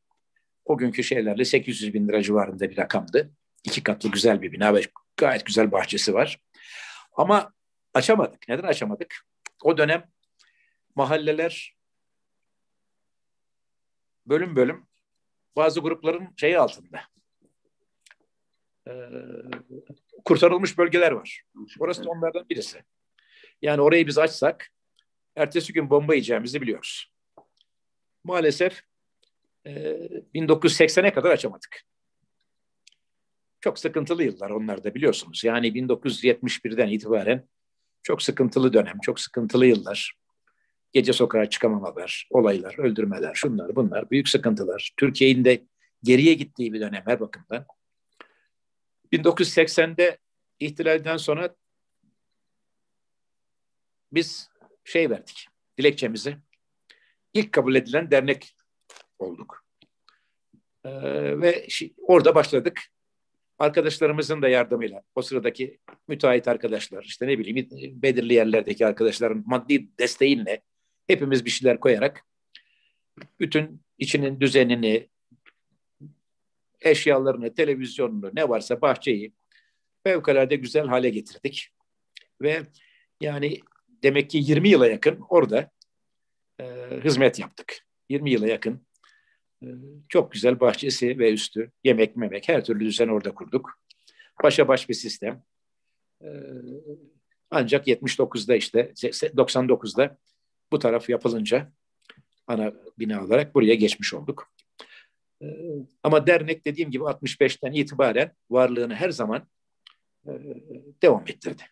O günkü şeylerle 800 bin lira civarında bir rakamdı. İki katlı güzel bir bina ve gayet güzel bahçesi var. Ama açamadık. Neden açamadık? O dönem mahalleler bölüm bölüm bazı grupların şeyi altında. Ee, kurtarılmış bölgeler var. Orası da onlardan birisi. Yani orayı biz açsak ertesi gün bomba yiyeceğimizi biliyoruz. Maalesef e, 1980'e kadar açamadık. Çok sıkıntılı yıllar onlar da biliyorsunuz. Yani 1971'den itibaren çok sıkıntılı dönem, çok sıkıntılı yıllar. Gece sokağa çıkamamalar, olaylar, öldürmeler, şunlar bunlar, büyük sıkıntılar. Türkiye'nin de geriye gittiği bir dönem her bakımdan. 1980'de ihtilalden sonra biz şey verdik, dilekçemizi. İlk kabul edilen dernek olduk. Ee, ve orada başladık. Arkadaşlarımızın da yardımıyla, o sıradaki müteahhit arkadaşlar, işte ne bileyim belirli yerlerdeki arkadaşların maddi desteğiyle hepimiz bir şeyler koyarak bütün içinin düzenini, eşyalarını, televizyonunu, ne varsa bahçeyi fevkalade güzel hale getirdik. Ve yani demek ki 20 yıla yakın orada e, hizmet yaptık. 20 yıla yakın e, çok güzel bahçesi ve üstü, yemek memek her türlü düzen orada kurduk. Başa baş bir sistem. E, ancak 79'da işte 99'da bu taraf yapılınca ana bina olarak buraya geçmiş olduk. E, ama dernek dediğim gibi 65'ten itibaren varlığını her zaman e, devam ettirdi.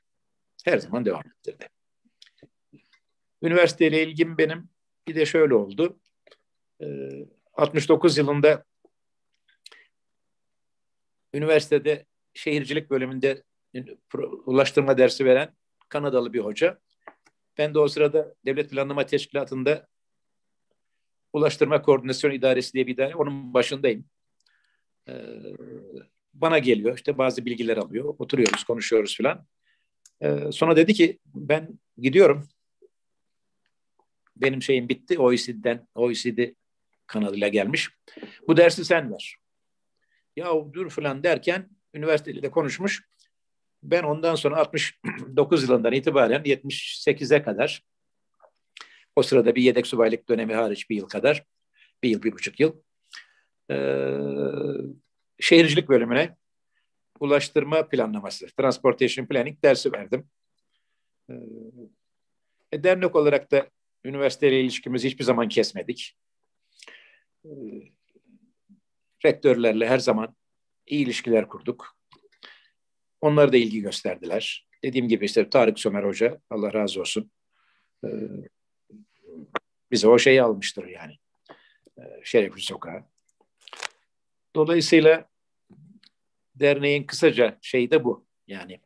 Her zaman devam ettirdi. Üniversiteyle ilgim benim bir de şöyle oldu. 69 ee, yılında üniversitede şehircilik bölümünde ulaştırma dersi veren Kanadalı bir hoca. Ben de o sırada Devlet Planlama Teşkilatı'nda Ulaştırma Koordinasyon İdaresi diye bir idare, onun başındayım. Ee, bana geliyor, işte bazı bilgiler alıyor, oturuyoruz, konuşuyoruz filan. Ee, sonra dedi ki, ben gidiyorum, benim şeyim bitti. OECD'den, OECD kanalıyla gelmiş. Bu dersi sen ver. Ya dur falan derken üniversitede konuşmuş. Ben ondan sonra 69 yılından itibaren 78'e kadar o sırada bir yedek subaylık dönemi hariç bir yıl kadar, bir yıl, bir buçuk yıl e, şehircilik bölümüne ulaştırma planlaması, transportation planning dersi verdim. E, dernek olarak da Üniversiteyle ilişkimizi hiçbir zaman kesmedik. Ee, rektörlerle her zaman iyi ilişkiler kurduk. Onlar da ilgi gösterdiler. Dediğim gibi işte Tarık Sömer Hoca, Allah razı olsun, ee, bize o şeyi almıştır yani. Ee, Şerefli Sokağı. Dolayısıyla derneğin kısaca şeyi de bu. Yani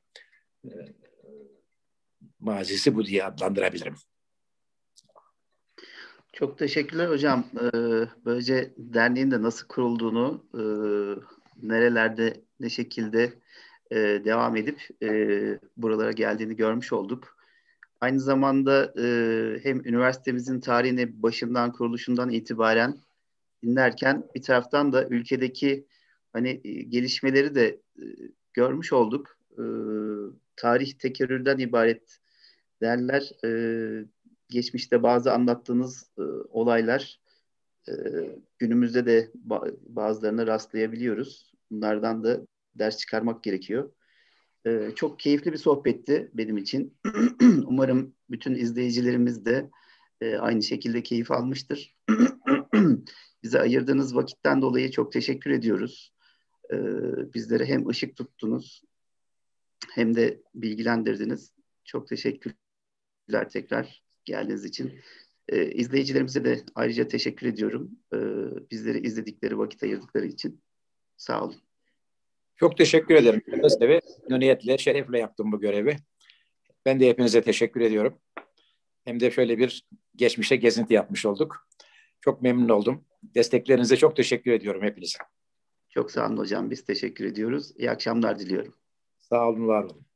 e, mazisi bu diye adlandırabilirim. Çok teşekkürler hocam. Ee, böylece derneğin de nasıl kurulduğunu, e, nerelerde, ne şekilde e, devam edip e, buralara geldiğini görmüş olduk. Aynı zamanda e, hem üniversitemizin tarihini başından, kuruluşundan itibaren dinlerken bir taraftan da ülkedeki hani e, gelişmeleri de e, görmüş olduk. E, tarih tekerrürden ibaret derler. E, geçmişte bazı anlattığınız e, olaylar e, günümüzde de ba- bazılarına rastlayabiliyoruz. Bunlardan da ders çıkarmak gerekiyor. Ee, çok keyifli bir sohbetti benim için. Umarım bütün izleyicilerimiz de e, aynı şekilde keyif almıştır. Bize ayırdığınız vakitten dolayı çok teşekkür ediyoruz. Ee, bizlere hem ışık tuttunuz hem de bilgilendirdiniz. Çok teşekkürler tekrar geldiğiniz için. Ee, izleyicilerimize de ayrıca teşekkür ediyorum. Bizleri izledikleri, vakit ayırdıkları için. Sağ olun. Çok teşekkür ederim. Seve, memnuniyetle, şerefle yaptım bu görevi. Ben de hepinize teşekkür ediyorum. Hem de şöyle bir geçmişte gezinti yapmış olduk. Çok memnun oldum. Desteklerinize çok teşekkür ediyorum hepinize. Çok sağ olun hocam. Biz teşekkür ediyoruz. İyi akşamlar diliyorum. Sağ olun, var olun.